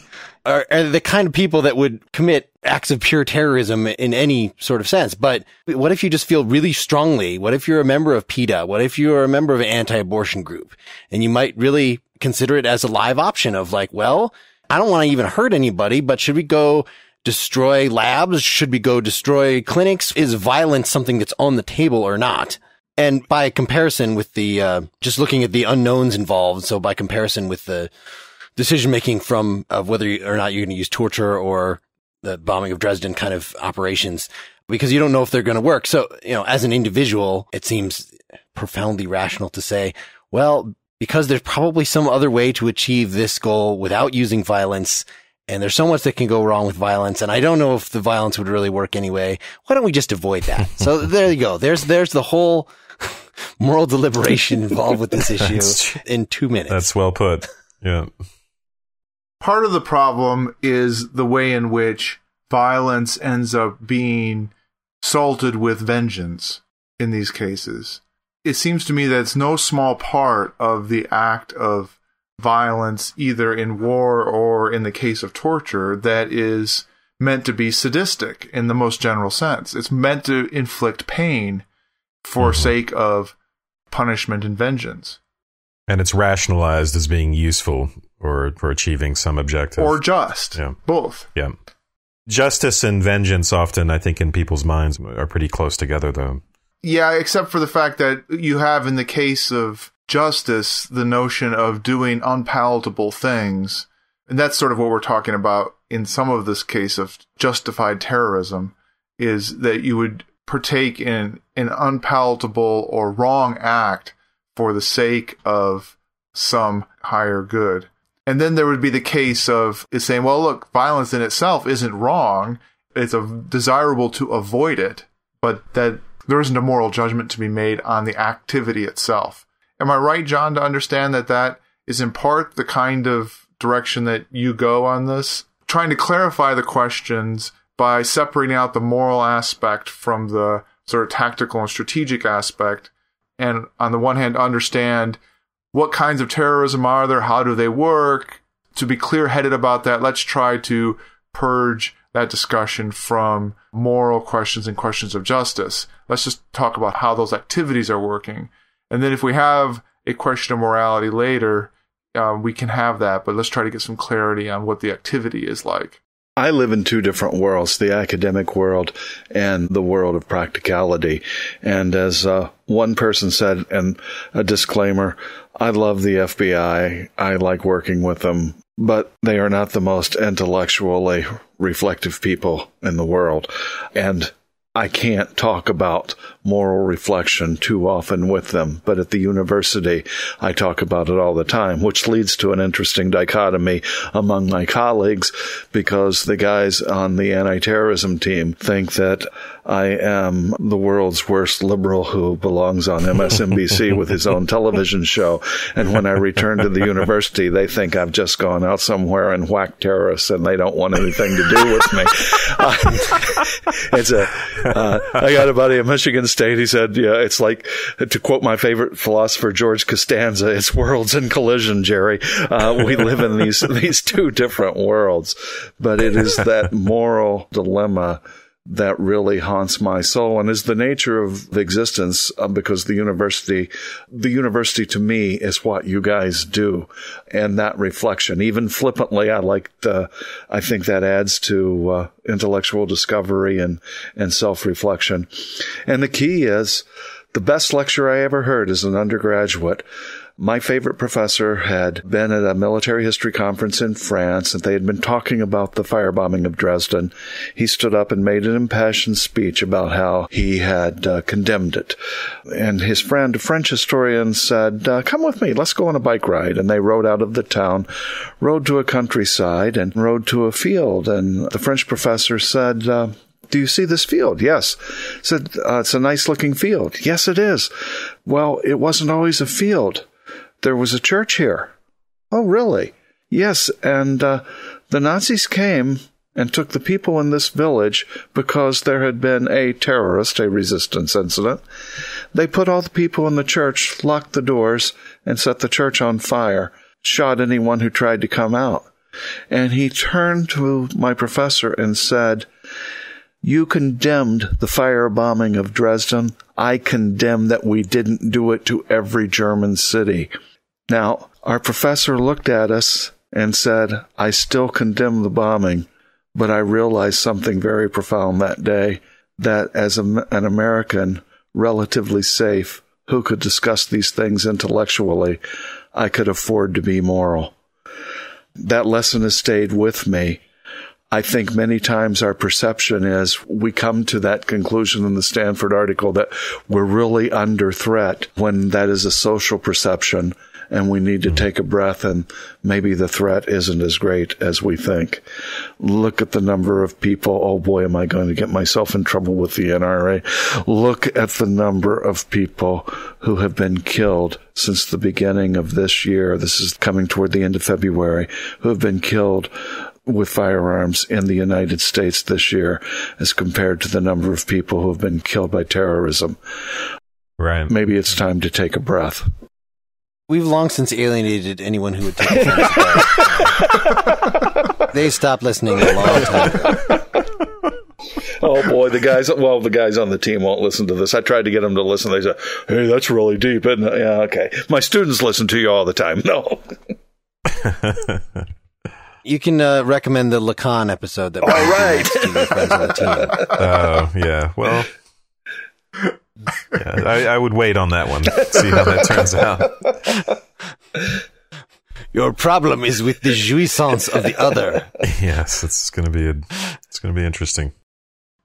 are, are, the kind of people that would commit acts of pure terrorism in any sort of sense. But what if you just feel really strongly? What if you're a member of PETA? What if you're a member of an anti-abortion group and you might really consider it as a live option of like, well, I don't want to even hurt anybody, but should we go destroy labs? Should we go destroy clinics? Is violence something that's on the table or not? And by comparison with the, uh, just looking at the unknowns involved. So by comparison with the, decision making from of whether or not you're going to use torture or the bombing of Dresden kind of operations because you don't know if they're going to work. So, you know, as an individual, it seems profoundly rational to say, well, because there's probably some other way to achieve this goal without using violence. And there's so much that can go wrong with violence. And I don't know if the violence would really work anyway. Why don't we just avoid that? [LAUGHS] so there you go. There's, there's the whole [LAUGHS] moral deliberation involved with this [LAUGHS] issue in two minutes. That's well put. Yeah. Part of the problem is the way in which violence ends up being salted with vengeance in these cases. It seems to me that it's no small part of the act of violence, either in war or in the case of torture, that is meant to be sadistic in the most general sense. It's meant to inflict pain for Mhm. sake of punishment and vengeance. And it's rationalized as being useful or for achieving some objective. Or just. Yeah. Both. yeah. Justice and vengeance often, I think, in people's minds are pretty close together, though. Yeah, except for the fact that you have in the case of justice the notion of doing unpalatable things. And that's sort of what we're talking about in some of this case of justified terrorism is that you would partake in an unpalatable or wrong act for the sake of some higher good. And then there would be the case of saying, well, look, violence in itself isn't wrong. It's a, desirable to avoid it, but that there isn't a moral judgment to be made on the activity itself. Am I right, John, to understand that that is in part the kind of direction that you go on this? Trying to clarify the questions by separating out the moral aspect from the sort of tactical and strategic aspect. And on the one hand, understand what kinds of terrorism are there? How do they work? To be clear headed about that, let's try to purge that discussion from moral questions and questions of justice. Let's just talk about how those activities are working. And then if we have a question of morality later, uh, we can have that, but let's try to get some clarity on what the activity is like. I live in two different worlds, the academic world and the world of practicality. And as uh, one person said, and a disclaimer, I love the FBI. I like working with them, but they are not the most intellectually reflective people in the world. And I can't talk about moral reflection too often with them, but at the university, I talk about it all the time, which leads to an interesting dichotomy among my colleagues because the guys on the anti-terrorism team think that I am the world's worst liberal who belongs on MSNBC [LAUGHS] with his own television show. And when I return to the university, they think I've just gone out somewhere and whacked terrorists and they don't want anything to do with me. [LAUGHS] [LAUGHS] Uh, it's a, uh, I got a buddy at Michigan State. He said, yeah, it's like, to quote my favorite philosopher, George Costanza, it's worlds in collision, Jerry. Uh, we live in these, [LAUGHS] these two different worlds, but it is that moral dilemma that really haunts my soul and is the nature of the existence uh, because the university, the university to me is what you guys do. And that reflection, even flippantly, I like the, I think that adds to uh, intellectual discovery and, and self-reflection. And the key is the best lecture I ever heard as an undergraduate my favorite professor had been at a military history conference in France and they had been talking about the firebombing of Dresden. He stood up and made an impassioned speech about how he had uh, condemned it. And his friend, a French historian, said, uh, Come with me, let's go on a bike ride. And they rode out of the town, rode to a countryside, and rode to a field. And the French professor said, uh, do you see this field? Yes. Said, uh, it's a nice looking field. Yes, it is. Well, it wasn't always a field there was a church here. Oh, really? Yes, and uh, the Nazis came and took the people in this village because there had been a terrorist, a resistance incident. They put all the people in the church, locked the doors, and set the church on fire, shot anyone who tried to come out. And he turned to my professor and said, you condemned the firebombing of Dresden. I condemn that we didn't do it to every German city. Now, our professor looked at us and said, I still condemn the bombing, but I realized something very profound that day that as a, an American, relatively safe, who could discuss these things intellectually, I could afford to be moral. That lesson has stayed with me. I think many times our perception is we come to that conclusion in the Stanford article that we're really under threat when that is a social perception and we need to take a breath and maybe the threat isn't as great as we think. Look at the number of people. Oh boy, am I going to get myself in trouble with the NRA? Look at the number of people who have been killed since the beginning of this year. This is coming toward the end of February, who have been killed with firearms in the United States this year as compared to the number of people who have been killed by terrorism. Right. Maybe it's time to take a breath. We've long since alienated anyone who would take offense to that. they stopped listening a long time ago. oh boy, the guys. Well, the guys on the team won't listen to this. I tried to get them to listen. They said, "Hey, that's really deep." And yeah, okay. My students listen to you all the time. No. You can uh, recommend the Lacan episode that. All right. To your friends on the team. [LAUGHS] Oh, yeah. Well, yeah, I, I would wait on that one. See how that turns out. Your problem is with the jouissance of the other. [LAUGHS] Yes, it's gonna be a, it's gonna be interesting.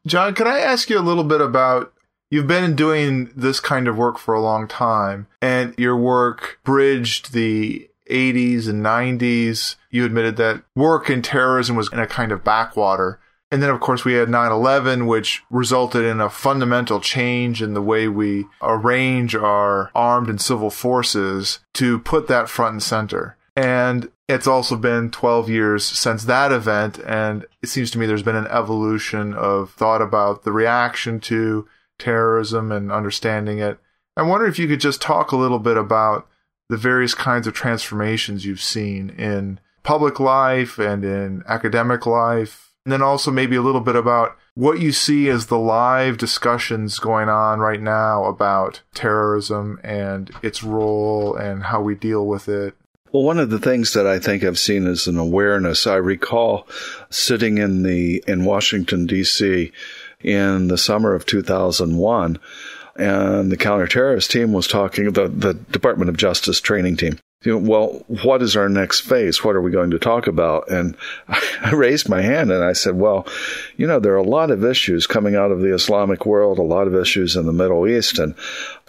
John, can I ask you a little bit about you've been doing this kind of work for a long time and your work bridged the 80s and 90s. You admitted that work in terrorism was in a kind of backwater. And then, of course, we had 9 11, which resulted in a fundamental change in the way we arrange our armed and civil forces to put that front and center. And it's also been 12 years since that event. And it seems to me there's been an evolution of thought about the reaction to terrorism and understanding it. I wonder if you could just talk a little bit about the various kinds of transformations you've seen in public life and in academic life. And then also maybe a little bit about what you see as the live discussions going on right now about terrorism and its role and how we deal with it. Well, one of the things that I think I've seen is an awareness. I recall sitting in the in Washington D.C. in the summer of 2001, and the counterterrorist team was talking the the Department of Justice training team. You know, well, what is our next phase? What are we going to talk about? And [LAUGHS] I raised my hand and I said, well, you know, there are a lot of issues coming out of the Islamic world, a lot of issues in the Middle East, and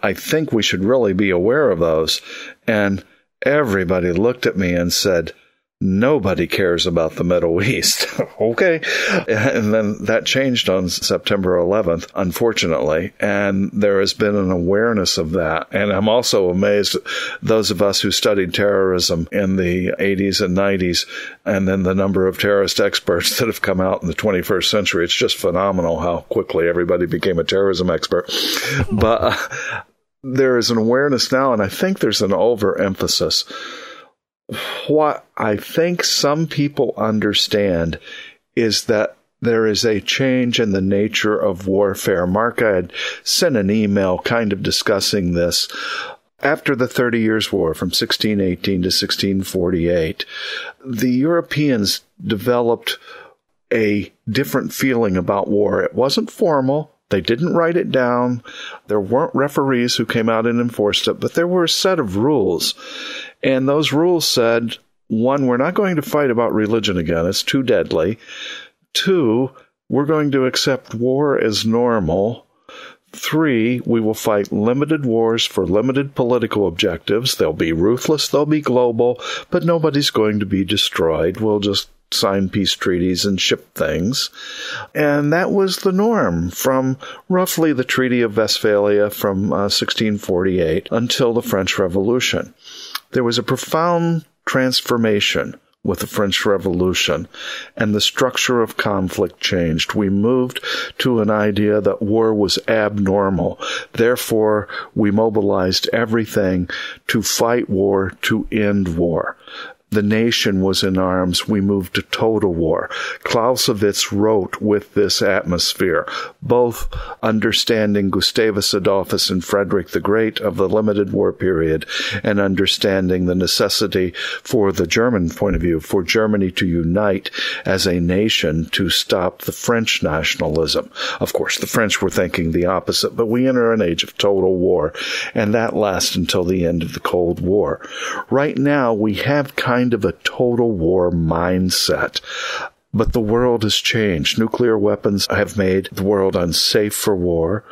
I think we should really be aware of those. And everybody looked at me and said, Nobody cares about the Middle [LAUGHS] East. [LAUGHS] okay. And then that changed on September 11th, unfortunately. And there has been an awareness of that. And I'm also amazed those of us who studied terrorism in the 80s and 90s, and then the number of terrorist experts [LAUGHS] that have come out in the 21st century. It's just phenomenal how quickly everybody became a terrorism expert. but uh, there is an awareness now, and I think there's an overemphasis what I think some people understand is that there is a change in the nature of warfare. Mark, I had sent an email kind of discussing this. After the Thirty Years' War from 1618 to 1648, the Europeans developed a different feeling about war. It wasn't formal. They didn't write it down. There weren't referees who came out and enforced it, but there were a set of rules. And those rules said one, we're not going to fight about religion again, it's too deadly. Two, we're going to accept war as normal. Three, we will fight limited wars for limited political objectives. They'll be ruthless, they'll be global, but nobody's going to be destroyed. We'll just sign peace treaties and ship things. And that was the norm from roughly the Treaty of Westphalia from uh, 1648 until the French Revolution there was a profound transformation with the French Revolution, and the structure of conflict changed. We moved to an idea that war was abnormal. Therefore, we mobilized everything to fight war, to end war the nation was in arms, we moved to total war. Clausewitz wrote with this atmosphere, both understanding Gustavus Adolphus and Frederick the Great of the limited war period and understanding the necessity for the German point of view, for Germany to unite as a nation to stop the French nationalism. Of course, the French were thinking the opposite, but we enter an age of total war, and that lasts until the end of the Cold War. Right now, we have kind kind of a total war mindset. But the world has changed. Nuclear weapons have made the world unsafe for war.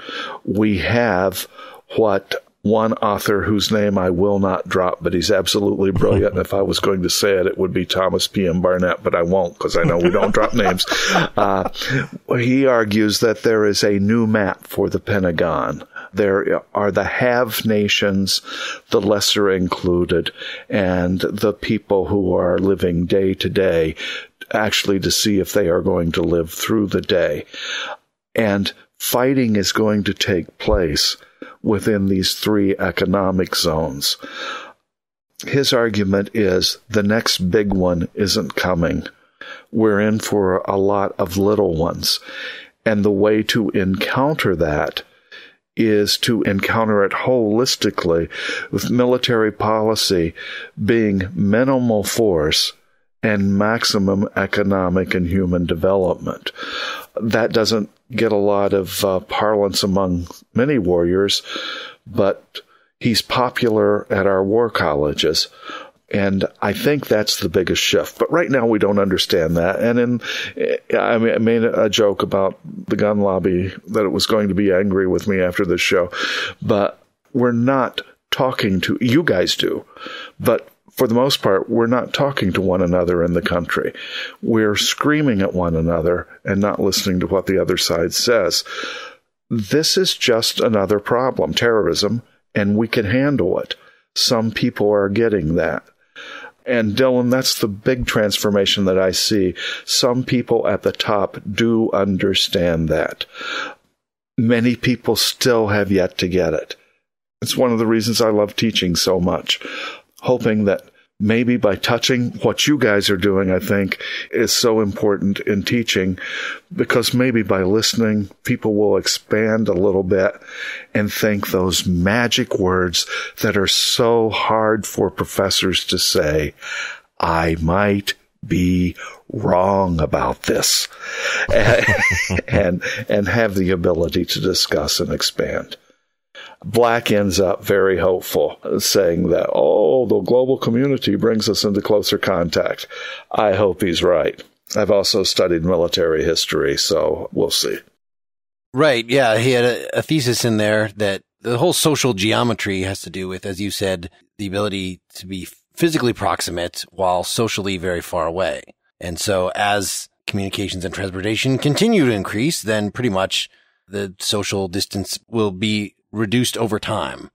We have what one author whose name I will not drop, but he's absolutely brilliant. and if I was going to say it, it would be Thomas P.M. Barnett, but I won't because I know we don't drop names. [LAUGHS] Uh, he argues that there is a new map for the Pentagon. There are the have nations, the lesser included, and the people who are living day to day actually to see if they are going to live through the day. And fighting is going to take place within these three economic zones. His argument is the next big one isn't coming. We're in for a lot of little ones. And the way to encounter that is to encounter it holistically with military policy being minimal force and maximum economic and human development. That doesn't get a lot of uh, parlance among many warriors, but he's popular at our war colleges. And I think that's the biggest shift. But right now we don't understand that. And in, I, I made a joke about the gun lobby that it was going to be angry with me after this show, but we're not talking to, you guys do, but for the most part, we're not talking to one another in the country. We're screaming at one another and not listening to what the other side says. This is just another problem, terrorism, and we can handle it. Some people are getting that. And Dylan, that's the big transformation that I see. Some people at the top do understand that. Many people still have yet to get it. It's one of the reasons I love teaching so much hoping that maybe by touching what you guys are doing, I think is so important in teaching because maybe by listening, people will expand a little bit and think those magic words that are so hard for professors to say. I might be wrong about this and, [LAUGHS] and, and have the ability to discuss and expand. Black ends up very hopeful, saying that, oh, the global community brings us into closer contact. I hope he's right. I've also studied military history, so we'll see. Right. Yeah. He had a, a, thesis in there that the whole social geometry has to do with, as you said, the ability to be physically proximate while socially very far away. And so as communications and transportation continue to increase, then pretty much the social distance will be reduced over time.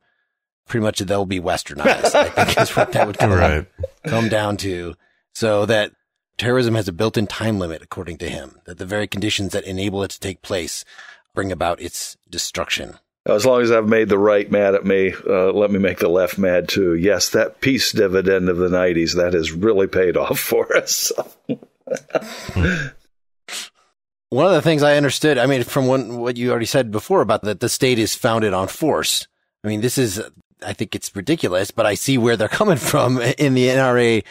Pretty much they'll be westernized, I think is what that would come, right. come down to. So that terrorism has a built-in time limit, according to him, that the very conditions that enable it to take place bring about its destruction. As long as I've made the right mad at me, uh, let me make the left mad too. Yes, that peace dividend of the 90s, that has really paid off [LAUGHS] for us. [LAUGHS] One of the things I understood, I mean, from what you already said before about that the state is founded on force. I mean, this is, I think it's ridiculous, but I see where they're [LAUGHS] coming from in the NRA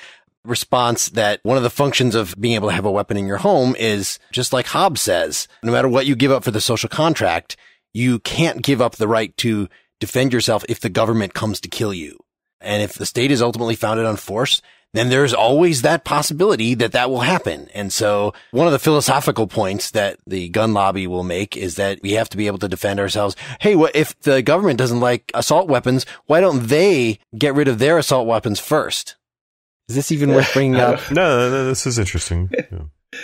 response that one of the functions of being able to have a weapon in your home is just like Hobbes says, no matter what you give up for the social contract, you can't give up the right to defend yourself if the government comes to kill you. And if the state is ultimately founded on force, then there's always that possibility that that will happen. And so one of the philosophical points that the gun lobby will make is that we have to be able to defend ourselves. Hey, what if the government doesn't like assault weapons? Why don't they get rid of their assault weapons first? Is this even worth [LAUGHS] bringing up? no, no, this is interesting. Yeah [LAUGHS]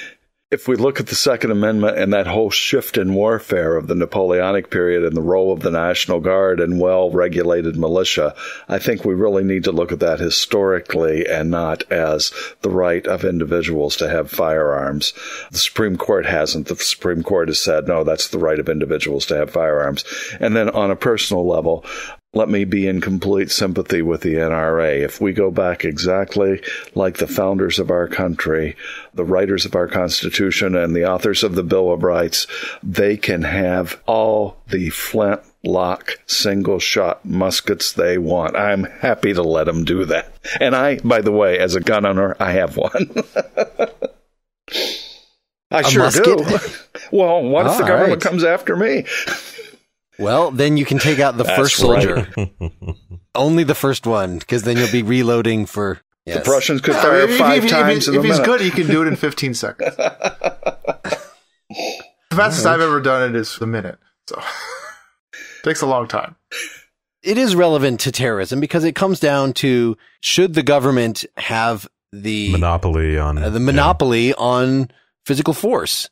if we look at the Second Amendment and that whole shift in warfare of the Napoleonic period and the role of the National Guard and well regulated militia, I think we really need to look at that historically and not as the right of individuals to have firearms. The Supreme Court hasn't. The Supreme Court has said, no, that's the right of individuals to have firearms. And then on a personal level, let me be in complete sympathy with the NRA. If we go back exactly like the founders of our country, the writers of our Constitution, and the authors of the Bill of Rights, they can have all the flintlock single shot muskets they want. I'm happy to let them do that. And I, by the way, as a gun owner, I have one. [LAUGHS] I a sure musket? do. [LAUGHS] well, what if the government right. comes after me? Well, then you can take out the [LAUGHS] That's first soldier. Right. [LAUGHS] Only the first one, because then you'll be reloading for. Yes. The Prussians could fire yeah, five if, times. If, if he's good, he can do it in 15 [LAUGHS] seconds. the fastest right. I've ever done it is a minute. So takes a long time. it is relevant to terrorism because it comes down to should the government have the monopoly on uh, the monopoly yeah. on physical force.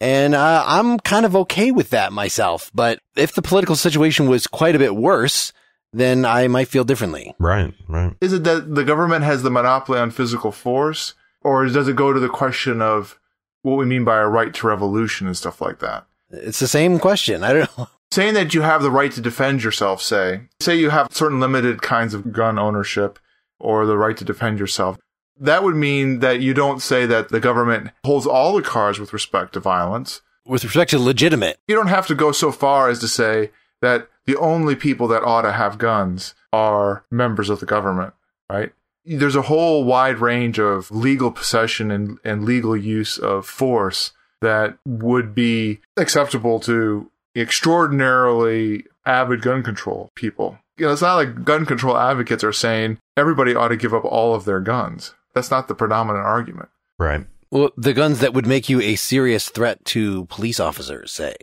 And uh, I'm kind of okay with that myself. But if the political situation was quite a bit worse, then I might feel differently. Right, right. Is it that the government has the monopoly on physical force? Or does it go to the question of what we mean by a right to revolution and stuff like that? It's the same question. I don't know. [LAUGHS] Saying that you have the right to defend yourself, say, say you have certain limited kinds of gun ownership or the right to defend yourself. That would mean that you don't say that the government holds all the cards with respect to violence. With respect to legitimate. You don't have to go so far as to say that the only people that ought to have guns are members of the government, right? There's a whole wide range of legal possession and, and legal use of force that would be acceptable to extraordinarily avid gun control people. You know, it's not like gun control advocates are saying everybody ought to give up all of their guns. That's not the predominant argument. Right. Well, the guns that would make you a serious threat to police officers, say.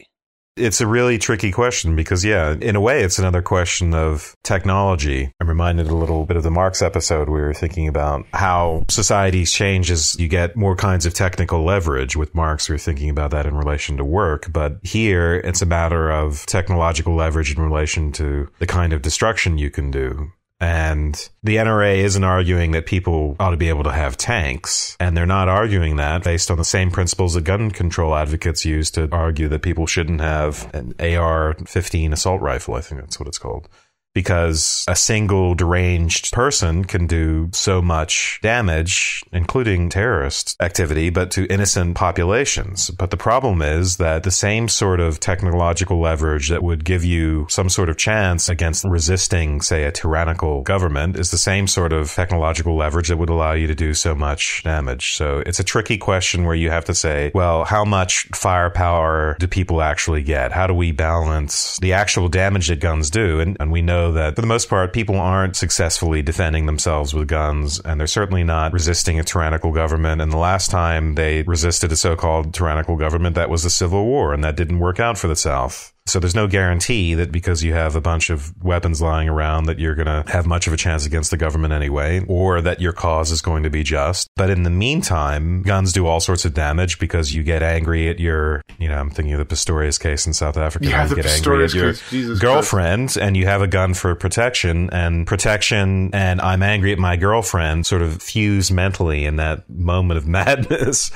It's a really tricky question because, yeah, in a way, it's another question of technology. I'm reminded a little bit of the Marx episode. We were thinking about how societies change as you get more kinds of technical leverage. With Marx, we were thinking about that in relation to work. But here, it's a matter of technological leverage in relation to the kind of destruction you can do. And the NRA isn't arguing that people ought to be able to have tanks. And they're not arguing that based on the same principles that gun control advocates use to argue that people shouldn't have an AR 15 assault rifle. I think that's what it's called because a single deranged person can do so much damage, including terrorist activity, but to innocent populations. But the problem is that the same sort of technological leverage that would give you some sort of chance against resisting, say, a tyrannical government is the same sort of technological leverage that would allow you to do so much damage. So it's a tricky question where you have to say, well, how much firepower do people actually get? How do we balance the actual damage that guns do? And, and we know that for the most part, people aren't successfully defending themselves with guns, and they're certainly not resisting a tyrannical government. And the last time they resisted a so called tyrannical government, that was the Civil War, and that didn't work out for the South. So there's no guarantee that because you have a bunch of weapons lying around that you're going to have much of a chance against the government anyway, or that your cause is going to be just. But in the meantime, guns do all sorts of damage because you get angry at your, you know, I'm thinking of the Pistorius case in South Africa. Yeah, you get angry at your girlfriend Christ. and you have a gun for protection and protection and I'm angry at my girlfriend sort of fuse mentally in that moment of [LAUGHS] madness.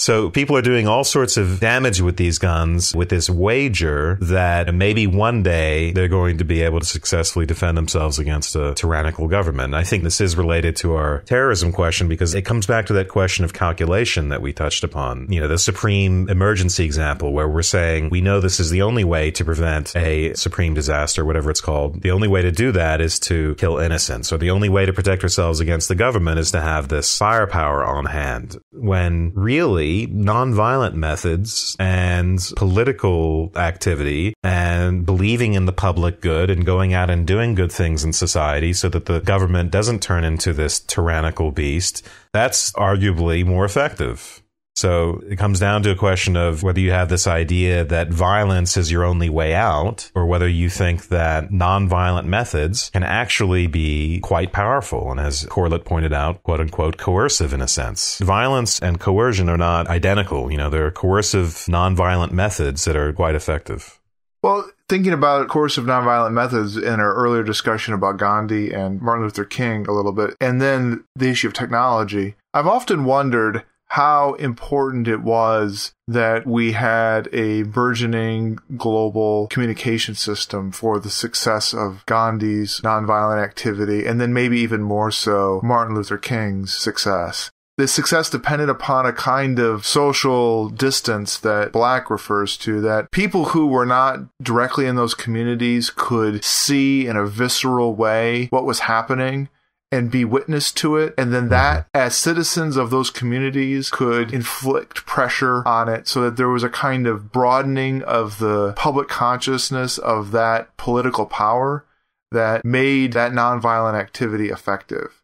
So people are doing all sorts of damage with these guns with this wager that maybe one day they're going to be able to successfully defend themselves against a tyrannical government. I think this is related to our terrorism question because it comes back to that question of calculation that we touched upon. You know, the supreme emergency example where we're saying we know this is the only way to prevent a supreme disaster, whatever it's called. The only way to do that is to kill innocents. Or the only way to protect ourselves against the government is to have this firepower on hand. When really nonviolent methods and political activity and believing in the public good and going out and doing good things in society so that the government doesn't turn into this tyrannical beast, that's arguably more effective. So it comes down to a question of whether you have this idea that violence is your only way out, or whether you think that nonviolent methods can actually be quite powerful and, as Corlett pointed out, quote unquote, coercive in a sense. Violence and coercion are not identical. You know, there are coercive nonviolent methods that are quite effective. Well, thinking about coercive nonviolent methods in our earlier discussion about Gandhi and Martin Luther King a little bit, and then the issue of technology, I've often wondered how important it was that we had a burgeoning global communication system for the success of Gandhi's nonviolent activity, and then maybe even more so Martin Luther King's success. The success depended upon a kind of social distance that Black refers to, that people who were not directly in those communities could see in a visceral way what was happening and be witness to it. And then that, mm-hmm. as citizens of those communities, could inflict pressure on it so that there was a kind of broadening of the public consciousness of that political power that made that nonviolent activity effective.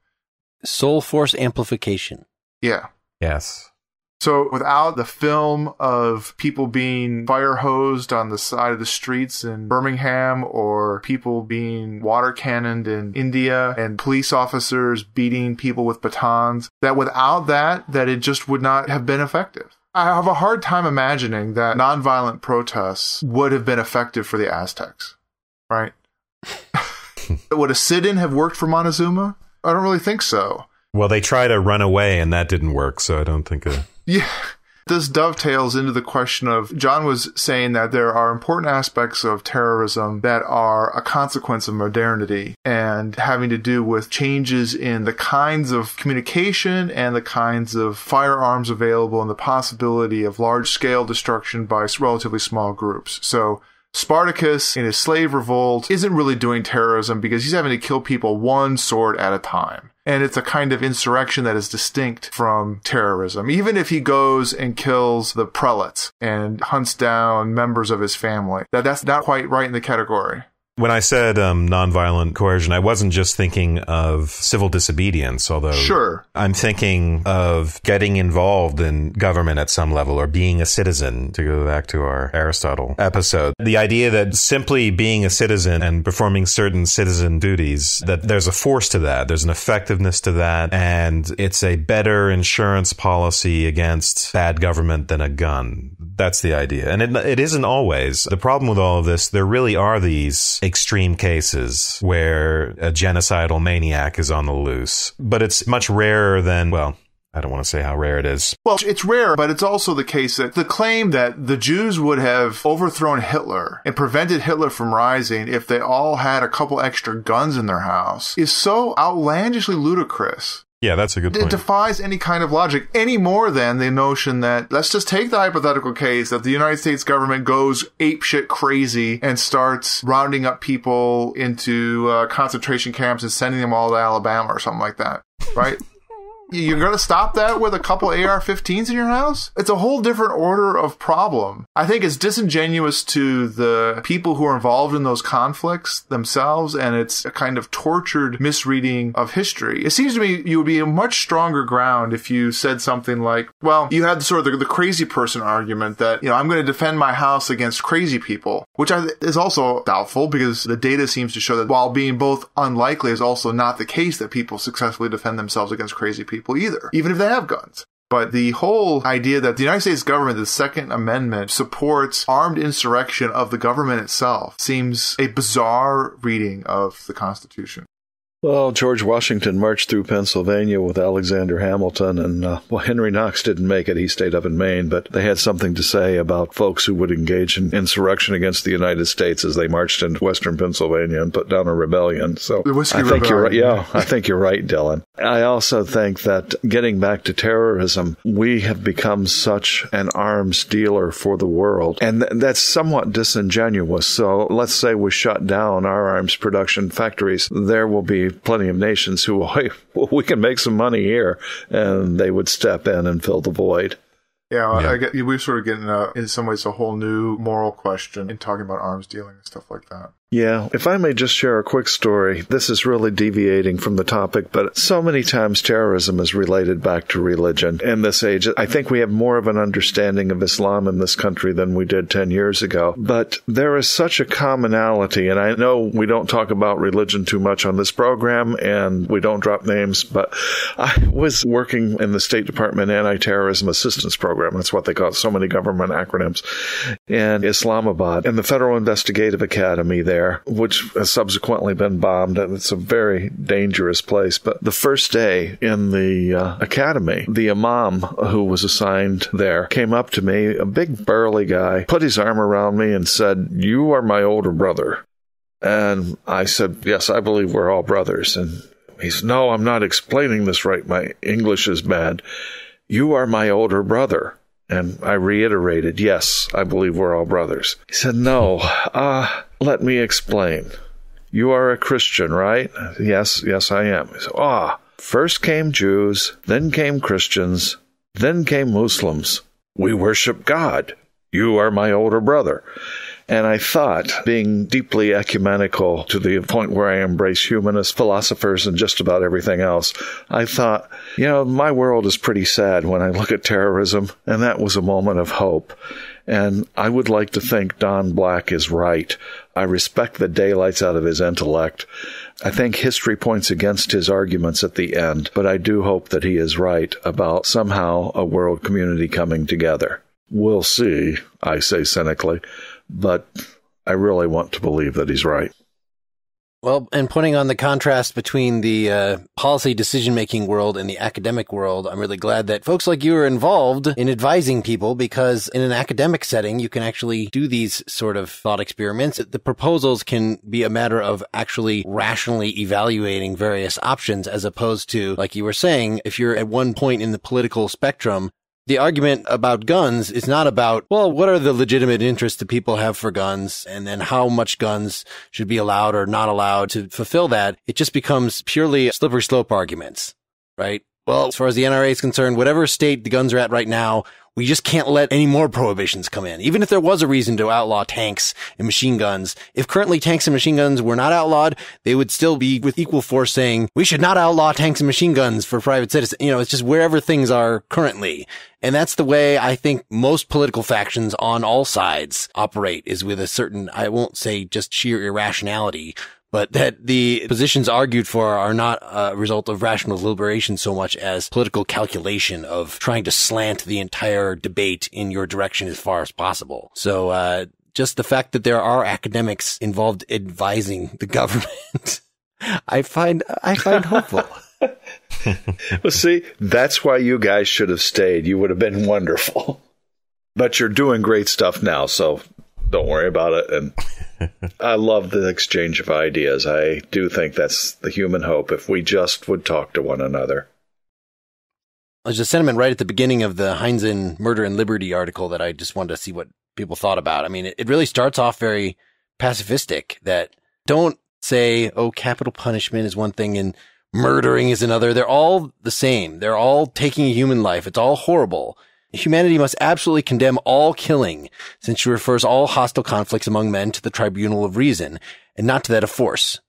Soul force amplification. Yeah. Yes. So without the film of people being fire hosed on the side of the streets in Birmingham or people being water cannoned in India and police officers beating people with batons, that without that, that it just would not have been effective. I have a hard time imagining that nonviolent protests would have been effective for the Aztecs, right? [LAUGHS] would a sit-in have worked for Montezuma? I don't really think so. Well, they tried to run away and that didn't work, so I don't think a yeah. This dovetails into the question of John was saying that there are important aspects of terrorism that are a consequence of modernity and having to do with changes in the kinds of communication and the kinds of firearms available and the possibility of large scale destruction by relatively small groups. So Spartacus in his slave revolt isn't really doing terrorism because he's having to kill people one sword at a time. And it's a kind of insurrection that is distinct from terrorism. Even if he goes and kills the prelates and hunts down members of his family, that that's not quite right in the category. When I said um, nonviolent coercion, I wasn't just thinking of civil disobedience, although sure. I'm thinking of getting involved in government at some level or being a citizen, to go back to our Aristotle episode. The idea that simply being a citizen and performing certain citizen duties, that there's a force to that, there's an effectiveness to that, and it's a better insurance policy against bad government than a gun. That's the idea. And it, it isn't always. The problem with all of this, there really are these extreme cases where a genocidal maniac is on the loose, but it's much rarer than, well, I don't want to say how rare it is. Well, it's rare, but it's also the case that the claim that the Jews would have overthrown Hitler and prevented Hitler from rising if they all had a couple extra guns in their house is so outlandishly ludicrous yeah, that's a good point. It defies any kind of logic any more than the notion that let's just take the hypothetical case that the United States government goes apeshit crazy and starts rounding up people into uh, concentration camps and sending them all to Alabama or something like that, right? You're going to stop that with a couple AR 15s in your house? It's a whole different order of problem. I think it's disingenuous to the people who are involved in those conflicts themselves, and it's a kind of tortured misreading of history. It seems to me you would be a much stronger ground if you said something like, well, you had sort of the, the crazy person argument that, you know, I'm going to defend my house against crazy people, which is also doubtful because the data seems to show that while being both unlikely is also not the case that people successfully defend themselves against crazy people people either, even if they have guns. But the whole idea that the United States government, the Second Amendment, supports armed insurrection of the government itself seems a bizarre reading of the Constitution. Well, George Washington marched through Pennsylvania with Alexander Hamilton, and uh, well, Henry Knox didn't make it. He stayed up in Maine, but they had something to say about folks who would engage in insurrection against the United States as they marched into western Pennsylvania and put down a rebellion. So I think rebellion. you're right. Yeah, I think you're right, Dylan. I also think that getting back to terrorism, we have become such an arms dealer for the world, and th- that's somewhat disingenuous. So let's say we shut down our arms production factories, there will be plenty of nations who [LAUGHS] well, we can make some money here, and they would step in and fill the void. Yeah, yeah. I get, we're sort of getting, a, in some ways, a whole new moral question in talking about arms dealing and stuff like that. Yeah, if I may just share a quick story. This is really deviating from the topic, but so many times terrorism is related back to religion. In this age, I think we have more of an understanding of Islam in this country than we did 10 years ago. But there is such a commonality, and I know we don't talk about religion too much on this program, and we don't drop names, but I was working in the State Department Anti-Terrorism Assistance Program. That's what they call it, so many government acronyms. In Islamabad, and the Federal Investigative Academy there there, which has subsequently been bombed. And it's a very dangerous place. But the first day in the uh, academy, the imam who was assigned there came up to me, a big burly guy, put his arm around me and said, You are my older brother. And I said, Yes, I believe we're all brothers. And he said, No, I'm not explaining this right. My English is bad. You are my older brother. And I reiterated, Yes, I believe we're all brothers. He said, No, uh, let me explain. You are a Christian, right? Yes, yes, I am. Said, ah, first came Jews, then came Christians, then came Muslims. We worship God. You are my older brother. And I thought, being deeply ecumenical to the point where I embrace humanist philosophers and just about everything else, I thought, you know, my world is pretty sad when I look at terrorism, and that was a moment of hope. And I would like to think Don Black is right. I respect the daylights out of his intellect. I think history points against his arguments at the end, but I do hope that he is right about somehow a world community coming together. We'll see, I say cynically, but I really want to believe that he's right. Well, and pointing on the contrast between the uh, policy decision making world and the academic world, I'm really glad that folks like you are involved in advising people because in an academic setting, you can actually do these sort of thought experiments. The proposals can be a matter of actually rationally evaluating various options as opposed to, like you were saying, if you're at one point in the political spectrum, the argument about guns is not about, well, what are the legitimate interests that people have for guns and then how much guns should be allowed or not allowed to fulfill that. It just becomes purely slippery slope arguments, right? Well, as far as the NRA is concerned, whatever state the guns are at right now, we just can't let any more prohibitions come in. Even if there was a reason to outlaw tanks and machine guns, if currently tanks and machine guns were not outlawed, they would still be with equal force saying we should not outlaw tanks and machine guns for private citizens. You know, it's just wherever things are currently. And that's the way I think most political factions on all sides operate is with a certain, I won't say just sheer irrationality, but that the positions argued for are not a result of rational deliberation so much as political calculation of trying to slant the entire debate in your direction as far as possible. So, uh, just the fact that there are academics involved advising the [LAUGHS] government, I find, I find hopeful. [LAUGHS] [LAUGHS] well, see, that's why you guys should have stayed. You would have been wonderful. But you're doing great stuff now, so don't worry about it. And [LAUGHS] I love the exchange of ideas. I do think that's the human hope if we just would talk to one another. There's a sentiment right at the beginning of the Heinzen Murder and Liberty article that I just wanted to see what people thought about. I mean, it, it really starts off very pacifistic that don't say, oh, capital punishment is one thing and murdering is another. They're all the same. They're all taking a human life. It's all horrible. Humanity must absolutely condemn all killing, since she refers all hostile conflicts among men to the tribunal of reason, and not to that of force.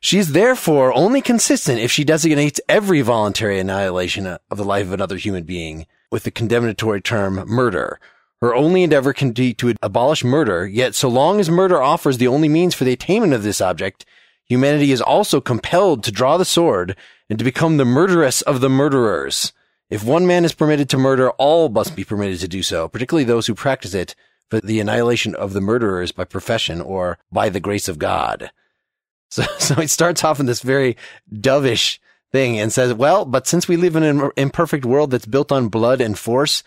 She is therefore only consistent if she designates every voluntary annihilation of the life of another human being with the condemnatory term murder. Her only endeavor can be to abolish murder, yet so long as murder offers the only means for the attainment of this object, humanity is also compelled to draw the sword and to become the murderess of the murderers. If one man is permitted to murder, all must be permitted to do so, particularly those who practice it for the annihilation of the murderers by profession or by the grace of God. So, [LAUGHS] so it starts off in this very dovish thing and says, well, but since we live in an imperfect world that's built on blood and force,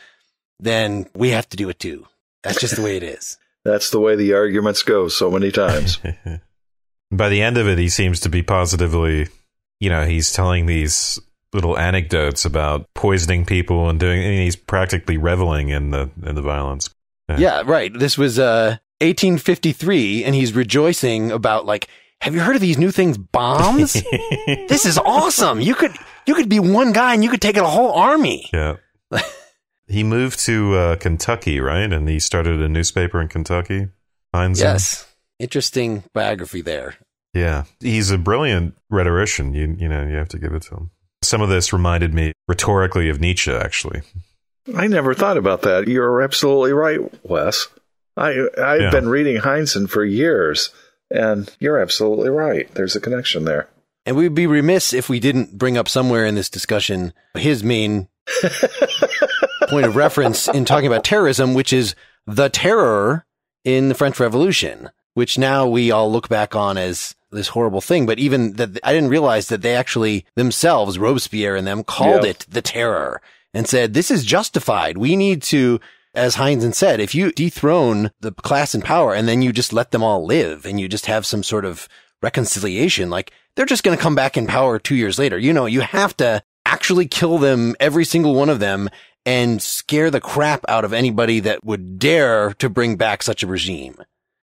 then we have to do it too. That's just the way it is. [LAUGHS] That's the way the arguments go so many times. [LAUGHS] By the end of it, he seems to be positively, you know, he's telling these little anecdotes about poisoning people and doing, and he's practically reveling in the in the violence. Yeah, yeah right. This was uh, 1853, and he's rejoicing about like, have you heard of these new things, bombs? [LAUGHS] this is awesome. You could you could be one guy and you could take out a whole army. Yeah. [LAUGHS] he moved to uh, Kentucky, right? And he started a newspaper in Kentucky. Heinzen. Yes. Interesting biography there. Yeah. He's a brilliant rhetorician. You you know, you have to give it to him. Some of this reminded me rhetorically of Nietzsche, actually. I never thought about that. You're absolutely right, Wes. I I've yeah. been reading Heinzen for years, and you're absolutely right. There's a connection there. And we'd be remiss if we didn't bring up somewhere in this discussion his main [LAUGHS] point of reference in talking about terrorism, which is the terror in the French Revolution, which now we all look back on as this horrible thing. But even that, I didn't realize that they actually themselves, Robespierre and them, called it the terror and said, this is justified. We need to, as Heinzen said, if you dethrone the class in power and then you just let them all live and you just have some sort of reconciliation, like they're just going to come back in power two years later. You know, you have to actually kill them, every single one of them and scare the crap out of anybody that would dare to bring back such a regime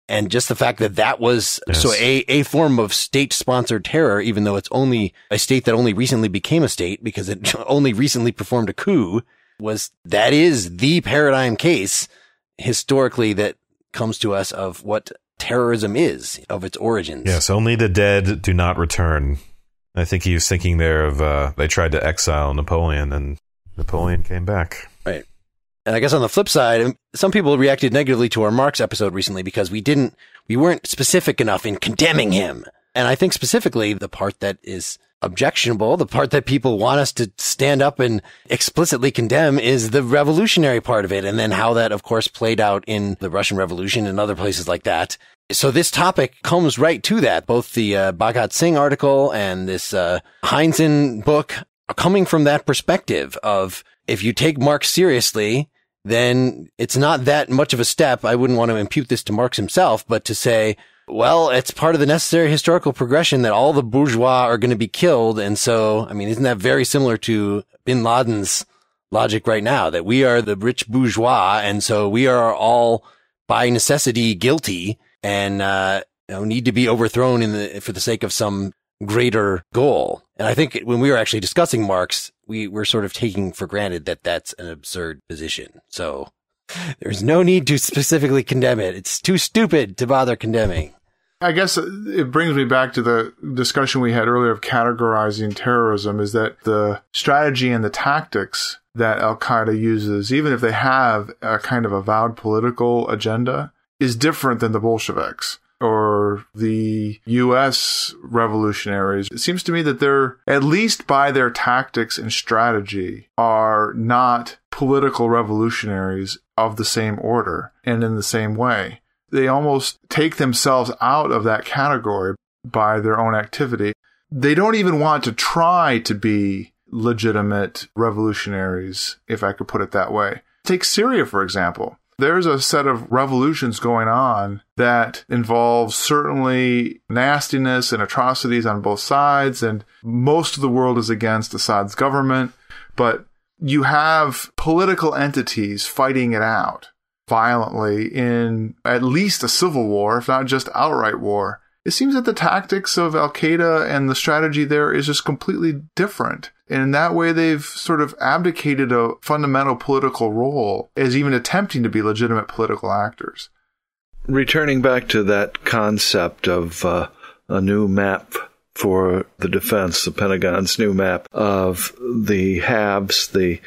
and just the fact that that was yes. so a, a form of state sponsored terror, even though it's only a state that only recently became a state because it [LAUGHS] only recently performed a coup was that is the paradigm case historically that comes to us of what terrorism is, of its origins. Yes, only the dead do not return. I think he was thinking there of uh, they tried to exile Napoleon and Napoleon came back. Right. And I guess on the flip side, some people reacted negatively to our Marx episode recently because we didn't, we weren't specific enough in condemning him. And I think specifically the part that is objectionable, the part that people want us to stand up and explicitly condemn is the revolutionary part of it. And then how that, of course, played out in the Russian Revolution and other places like that. So this topic comes right to that. Both the uh, Bhagat Singh article and this uh, Heinzen book are coming from that perspective of if you take Marx seriously, then it's not that much of a step. I wouldn't want to impute this to Marx himself, but to say, well, it's part of the necessary historical progression that all the bourgeois are going to be killed. And so, I mean, isn't that very similar to bin Laden's logic right now that we are the rich bourgeois. And so we are all by necessity guilty and, uh, you know, need to be overthrown in the, for the sake of some greater goal. And I think when we were actually discussing Marx, we were sort of taking for granted that that's an absurd position. So there's no need to specifically condemn it. It's too stupid to bother condemning. I guess it brings me back to the discussion we had earlier of categorizing terrorism is that the strategy and the tactics that Al Qaeda uses, even if they have a kind of avowed political agenda, is different than the Bolsheviks or the US revolutionaries. It seems to me that they're, at least by their tactics and strategy, are not political revolutionaries of the same order and in the same way they almost take themselves out of that category by their own activity. They don't even want to try to be legitimate revolutionaries, if I could put it that way. Take Syria, for example. There's a set of revolutions going on that involves certainly nastiness and atrocities on both sides, and most of the world is against Assad's government, but you have political entities fighting it out violently in at least a civil war, if not just outright war. It seems that the tactics of Al Qaeda and the strategy there is just completely different. And in that way, they've sort of abdicated a fundamental political role as even attempting to be legitimate political actors. Returning back to that concept of uh, a new map for the defense, the Pentagon's new map of the haves, the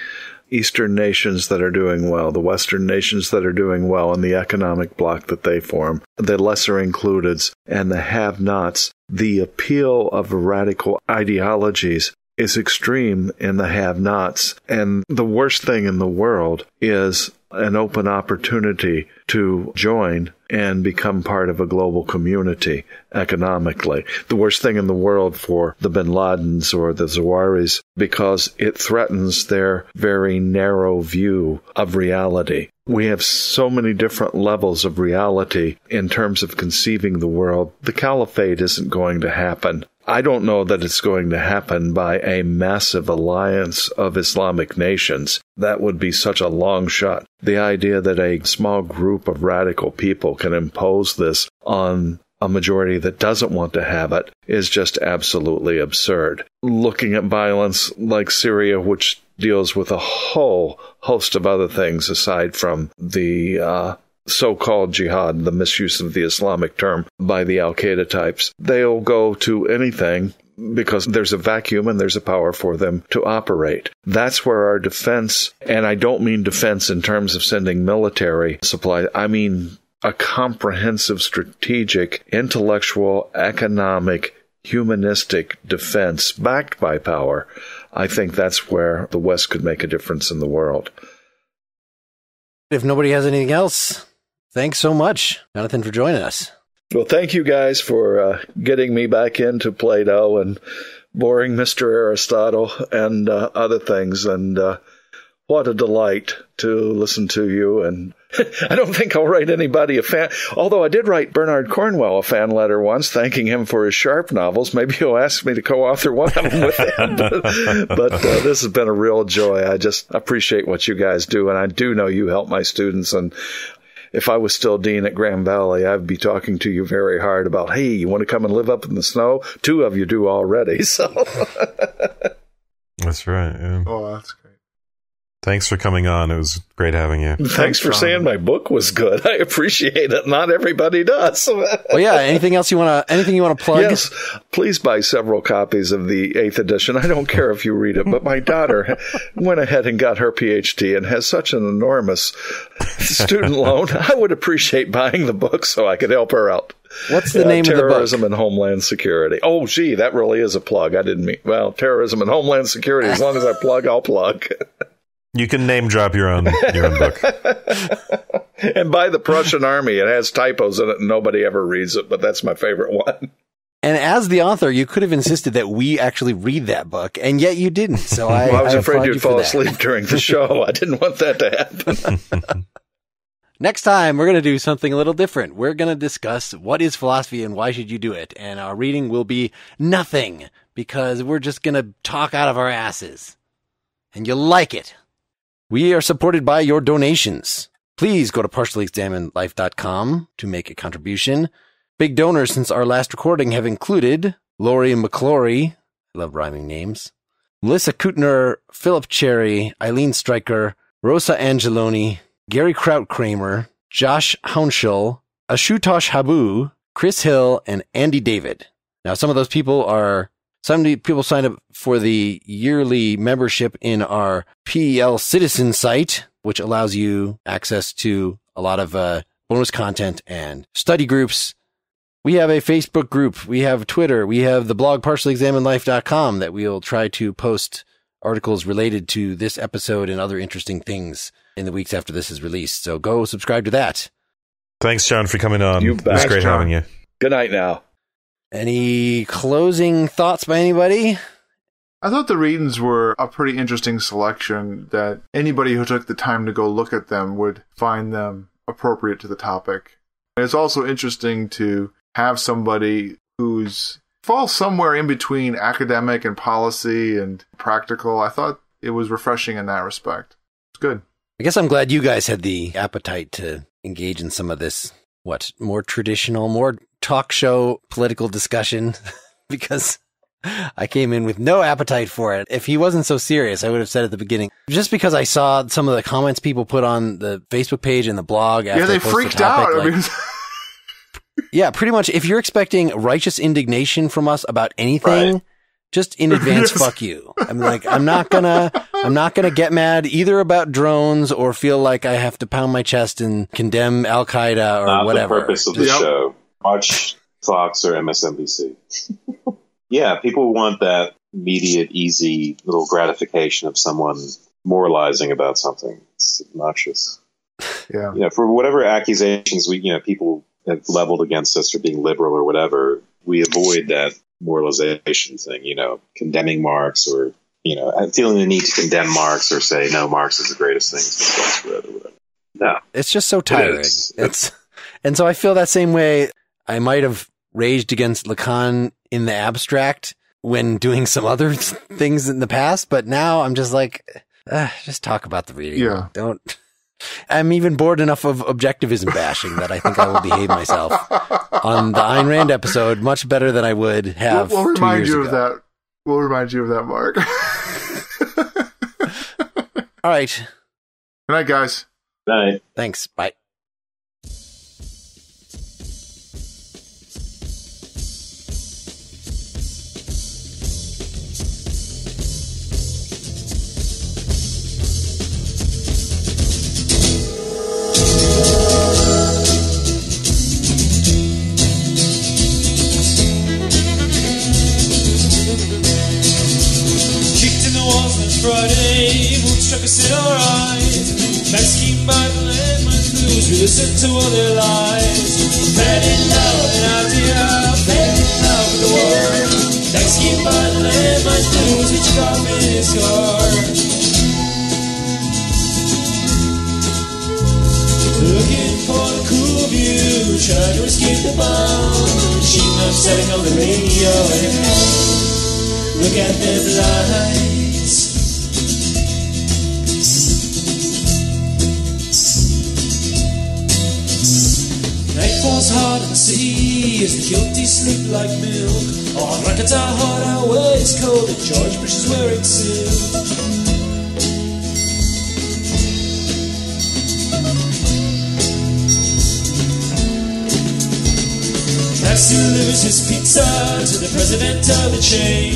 Eastern nations that are doing well, the Western nations that are doing well, and the economic bloc that they form, the lesser includeds, and the have nots. The appeal of radical ideologies is extreme in the have nots. And the worst thing in the world is an open opportunity to join and become part of a global community economically. The worst thing in the world for the bin Ladens or the Zawahiris because it threatens their very narrow view of reality. We have so many different levels of reality in terms of conceiving the world. The caliphate isn't going to happen. I don't know that it's going to happen by a massive alliance of Islamic nations. That would be such a long shot. The idea that a small group of radical people can impose this on a majority that doesn't want to have it is just absolutely absurd. Looking at violence like Syria, which deals with a whole host of other things aside from the uh, so called jihad, the misuse of the Islamic term by the Al Qaeda types. They'll go to anything because there's a vacuum and there's a power for them to operate. That's where our defense, and I don't mean defense in terms of sending military supply, I mean a comprehensive, strategic, intellectual, economic, humanistic defense backed by power. I think that's where the West could make a difference in the world. If nobody has anything else, thanks so much, Jonathan, for joining us. Well, thank you guys for uh, getting me back into Plato and boring Mr. Aristotle and uh, other things. And uh, what a delight to listen to you. And [LAUGHS] I don't think I'll write anybody a fan, although I did write Bernard Cornwell a fan letter once thanking him for his sharp novels. Maybe he'll ask me to co author one of them with him. [LAUGHS] but, but uh, this has been a real joy. I just appreciate what you guys do. And I do know you help my students. And if I was still dean at Grand Valley, I'd be talking to you very hard about, hey, you want to come and live up in the snow? Two of you do already. [LAUGHS] So that's right. Yeah. Oh, that's Thanks for coming on. It was great having you. Thanks, for John. saying my book was good. [LAUGHS] I appreciate it. Not everybody does. Well, yeah. Anything else you want to? Anything you want to plug? Yes, please buy several copies of the eighth edition. I don't care if you read it, but my daughter [LAUGHS] went ahead and got her PhD and has such an enormous student [LAUGHS] loan. I would appreciate buying the book so I could help her out. What's the Uh, name of the book? terrorism and Homeland Security. Oh, gee, that really is a plug. I didn't mean well, terrorism and Homeland Security. As long as I plug, I'll plug. You can name drop your own your own book. [LAUGHS] and by the Prussian Army. It has typos in it, and nobody ever reads it. But that's my favorite one. And as the author, you could have insisted that we actually read that book, and yet you didn't. So I, [LAUGHS] Well, I was I afraid you you'd for fall asleep during the show. I didn't want that to happen. [LAUGHS] Next time, we're going to do something a little different. We're going to discuss what is philosophy and why should you do it. And our reading will be nothing because we're just going to talk out of our asses. And you'll like it. We are supported by your donations. Please go to partiallyexaminedlife.com to make a contribution. Big donors since our last recording have included Lori McClory. I love rhyming names. Melissa Kutner, Philip Cherry, Eileen Stryker, Rosa Angeloni, Gary Kraut Kramer, Josh Hounshell, Ashutosh Habu, Chris Hill, and Andy David. Now, some of those people are, some people signed up for the yearly membership in our PEL Citizen site, which allows you access to a lot of uh, bonus content and study groups. We have a Facebook group. We have Twitter. We have the blog partiallyexaminedlife.com that we'll try to post articles related to this episode and other interesting things in the weeks after this is released. So go subscribe to that. Thanks, John, for coming on. You it was bet. great John. having you. Good night now. Any closing thoughts by anybody? I thought the readings were a pretty interesting selection that anybody who took the time to go look at them would find them appropriate to the topic. It's also interesting to have somebody who's falls somewhere in between academic and policy and practical. I thought it was refreshing in that respect. It's good. I guess I'm glad you guys had the appetite to engage in some of this, what, more traditional, more talk show political discussion [LAUGHS] because I came in with no appetite for it. If he wasn't so serious, I would have said at the beginning. Just because I saw some of the comments people put on the Facebook page and the blog after yeah, I they posted the freaked topic, out. like- I mean, [LAUGHS] yeah, pretty much. If you're expecting righteous indignation from us about anything, Right. just in advance, Yes. [LAUGHS] fuck you. I'm like, I'm not gonna, I'm not gonna get mad either about drones or feel like I have to pound my chest and condemn Al Qaeda or Not whatever. the purpose of the Yep. show. Watch Fox or MSNBC. [LAUGHS] yeah, people want that immediate, easy little gratification of someone moralizing about something. It's obnoxious. yeah. You know, for whatever accusations we, you know, people have leveled against us for being liberal or whatever, we avoid that moralization thing. You know, condemning Marx or you know, feeling the need to condemn Marx or say no, Marx is the greatest thing since sliced bread or whatever. No, It's just so tiring. is. It's, and so I feel that same way. I might have raged against Lacan in the abstract when doing some other [LAUGHS] things in the past, but now I'm just like, uh, just talk about the reading. Yeah. Don't. [LAUGHS] I'm even bored enough of objectivism bashing that I think I will behave myself on the Ayn Rand episode much better than I would have. We'll, have. we'll two remind years you of that. We'll remind you of that, Mark. [LAUGHS] All right. Good night, guys. Night. Thanks. Bye. Friday, moonstruck us in our eyes. Masking by the landmine blues, we listen to all their lies. Fell in love with an idea, fell in love with the war. Masking by the landmine blues, which got me this car. Looking for the cool view, trying to escape the. Machine gun setting on the radio. Look at them lights. Night falls hard and the sea is guilty sleep like milk. On Rakata hard our is cold and George Bush is wearing silk. Traps delivers his pizza to the president of the chain.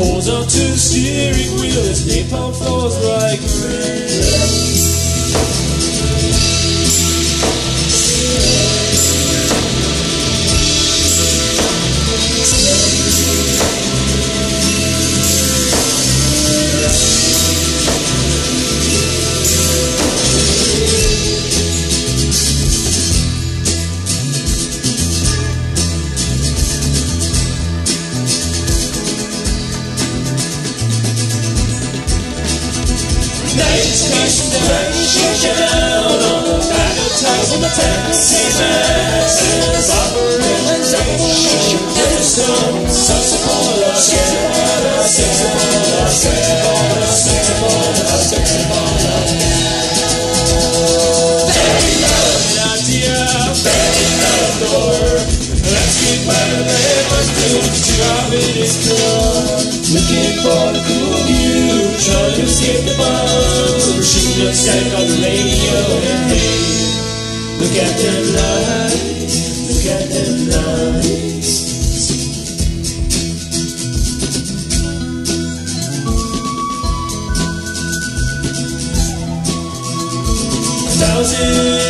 Holds on to the steering wheel as napalm falls like rain. driving car, looking for cool view, trying to escape the on the radio and hey, look at them lights, look at them lights. A thousand.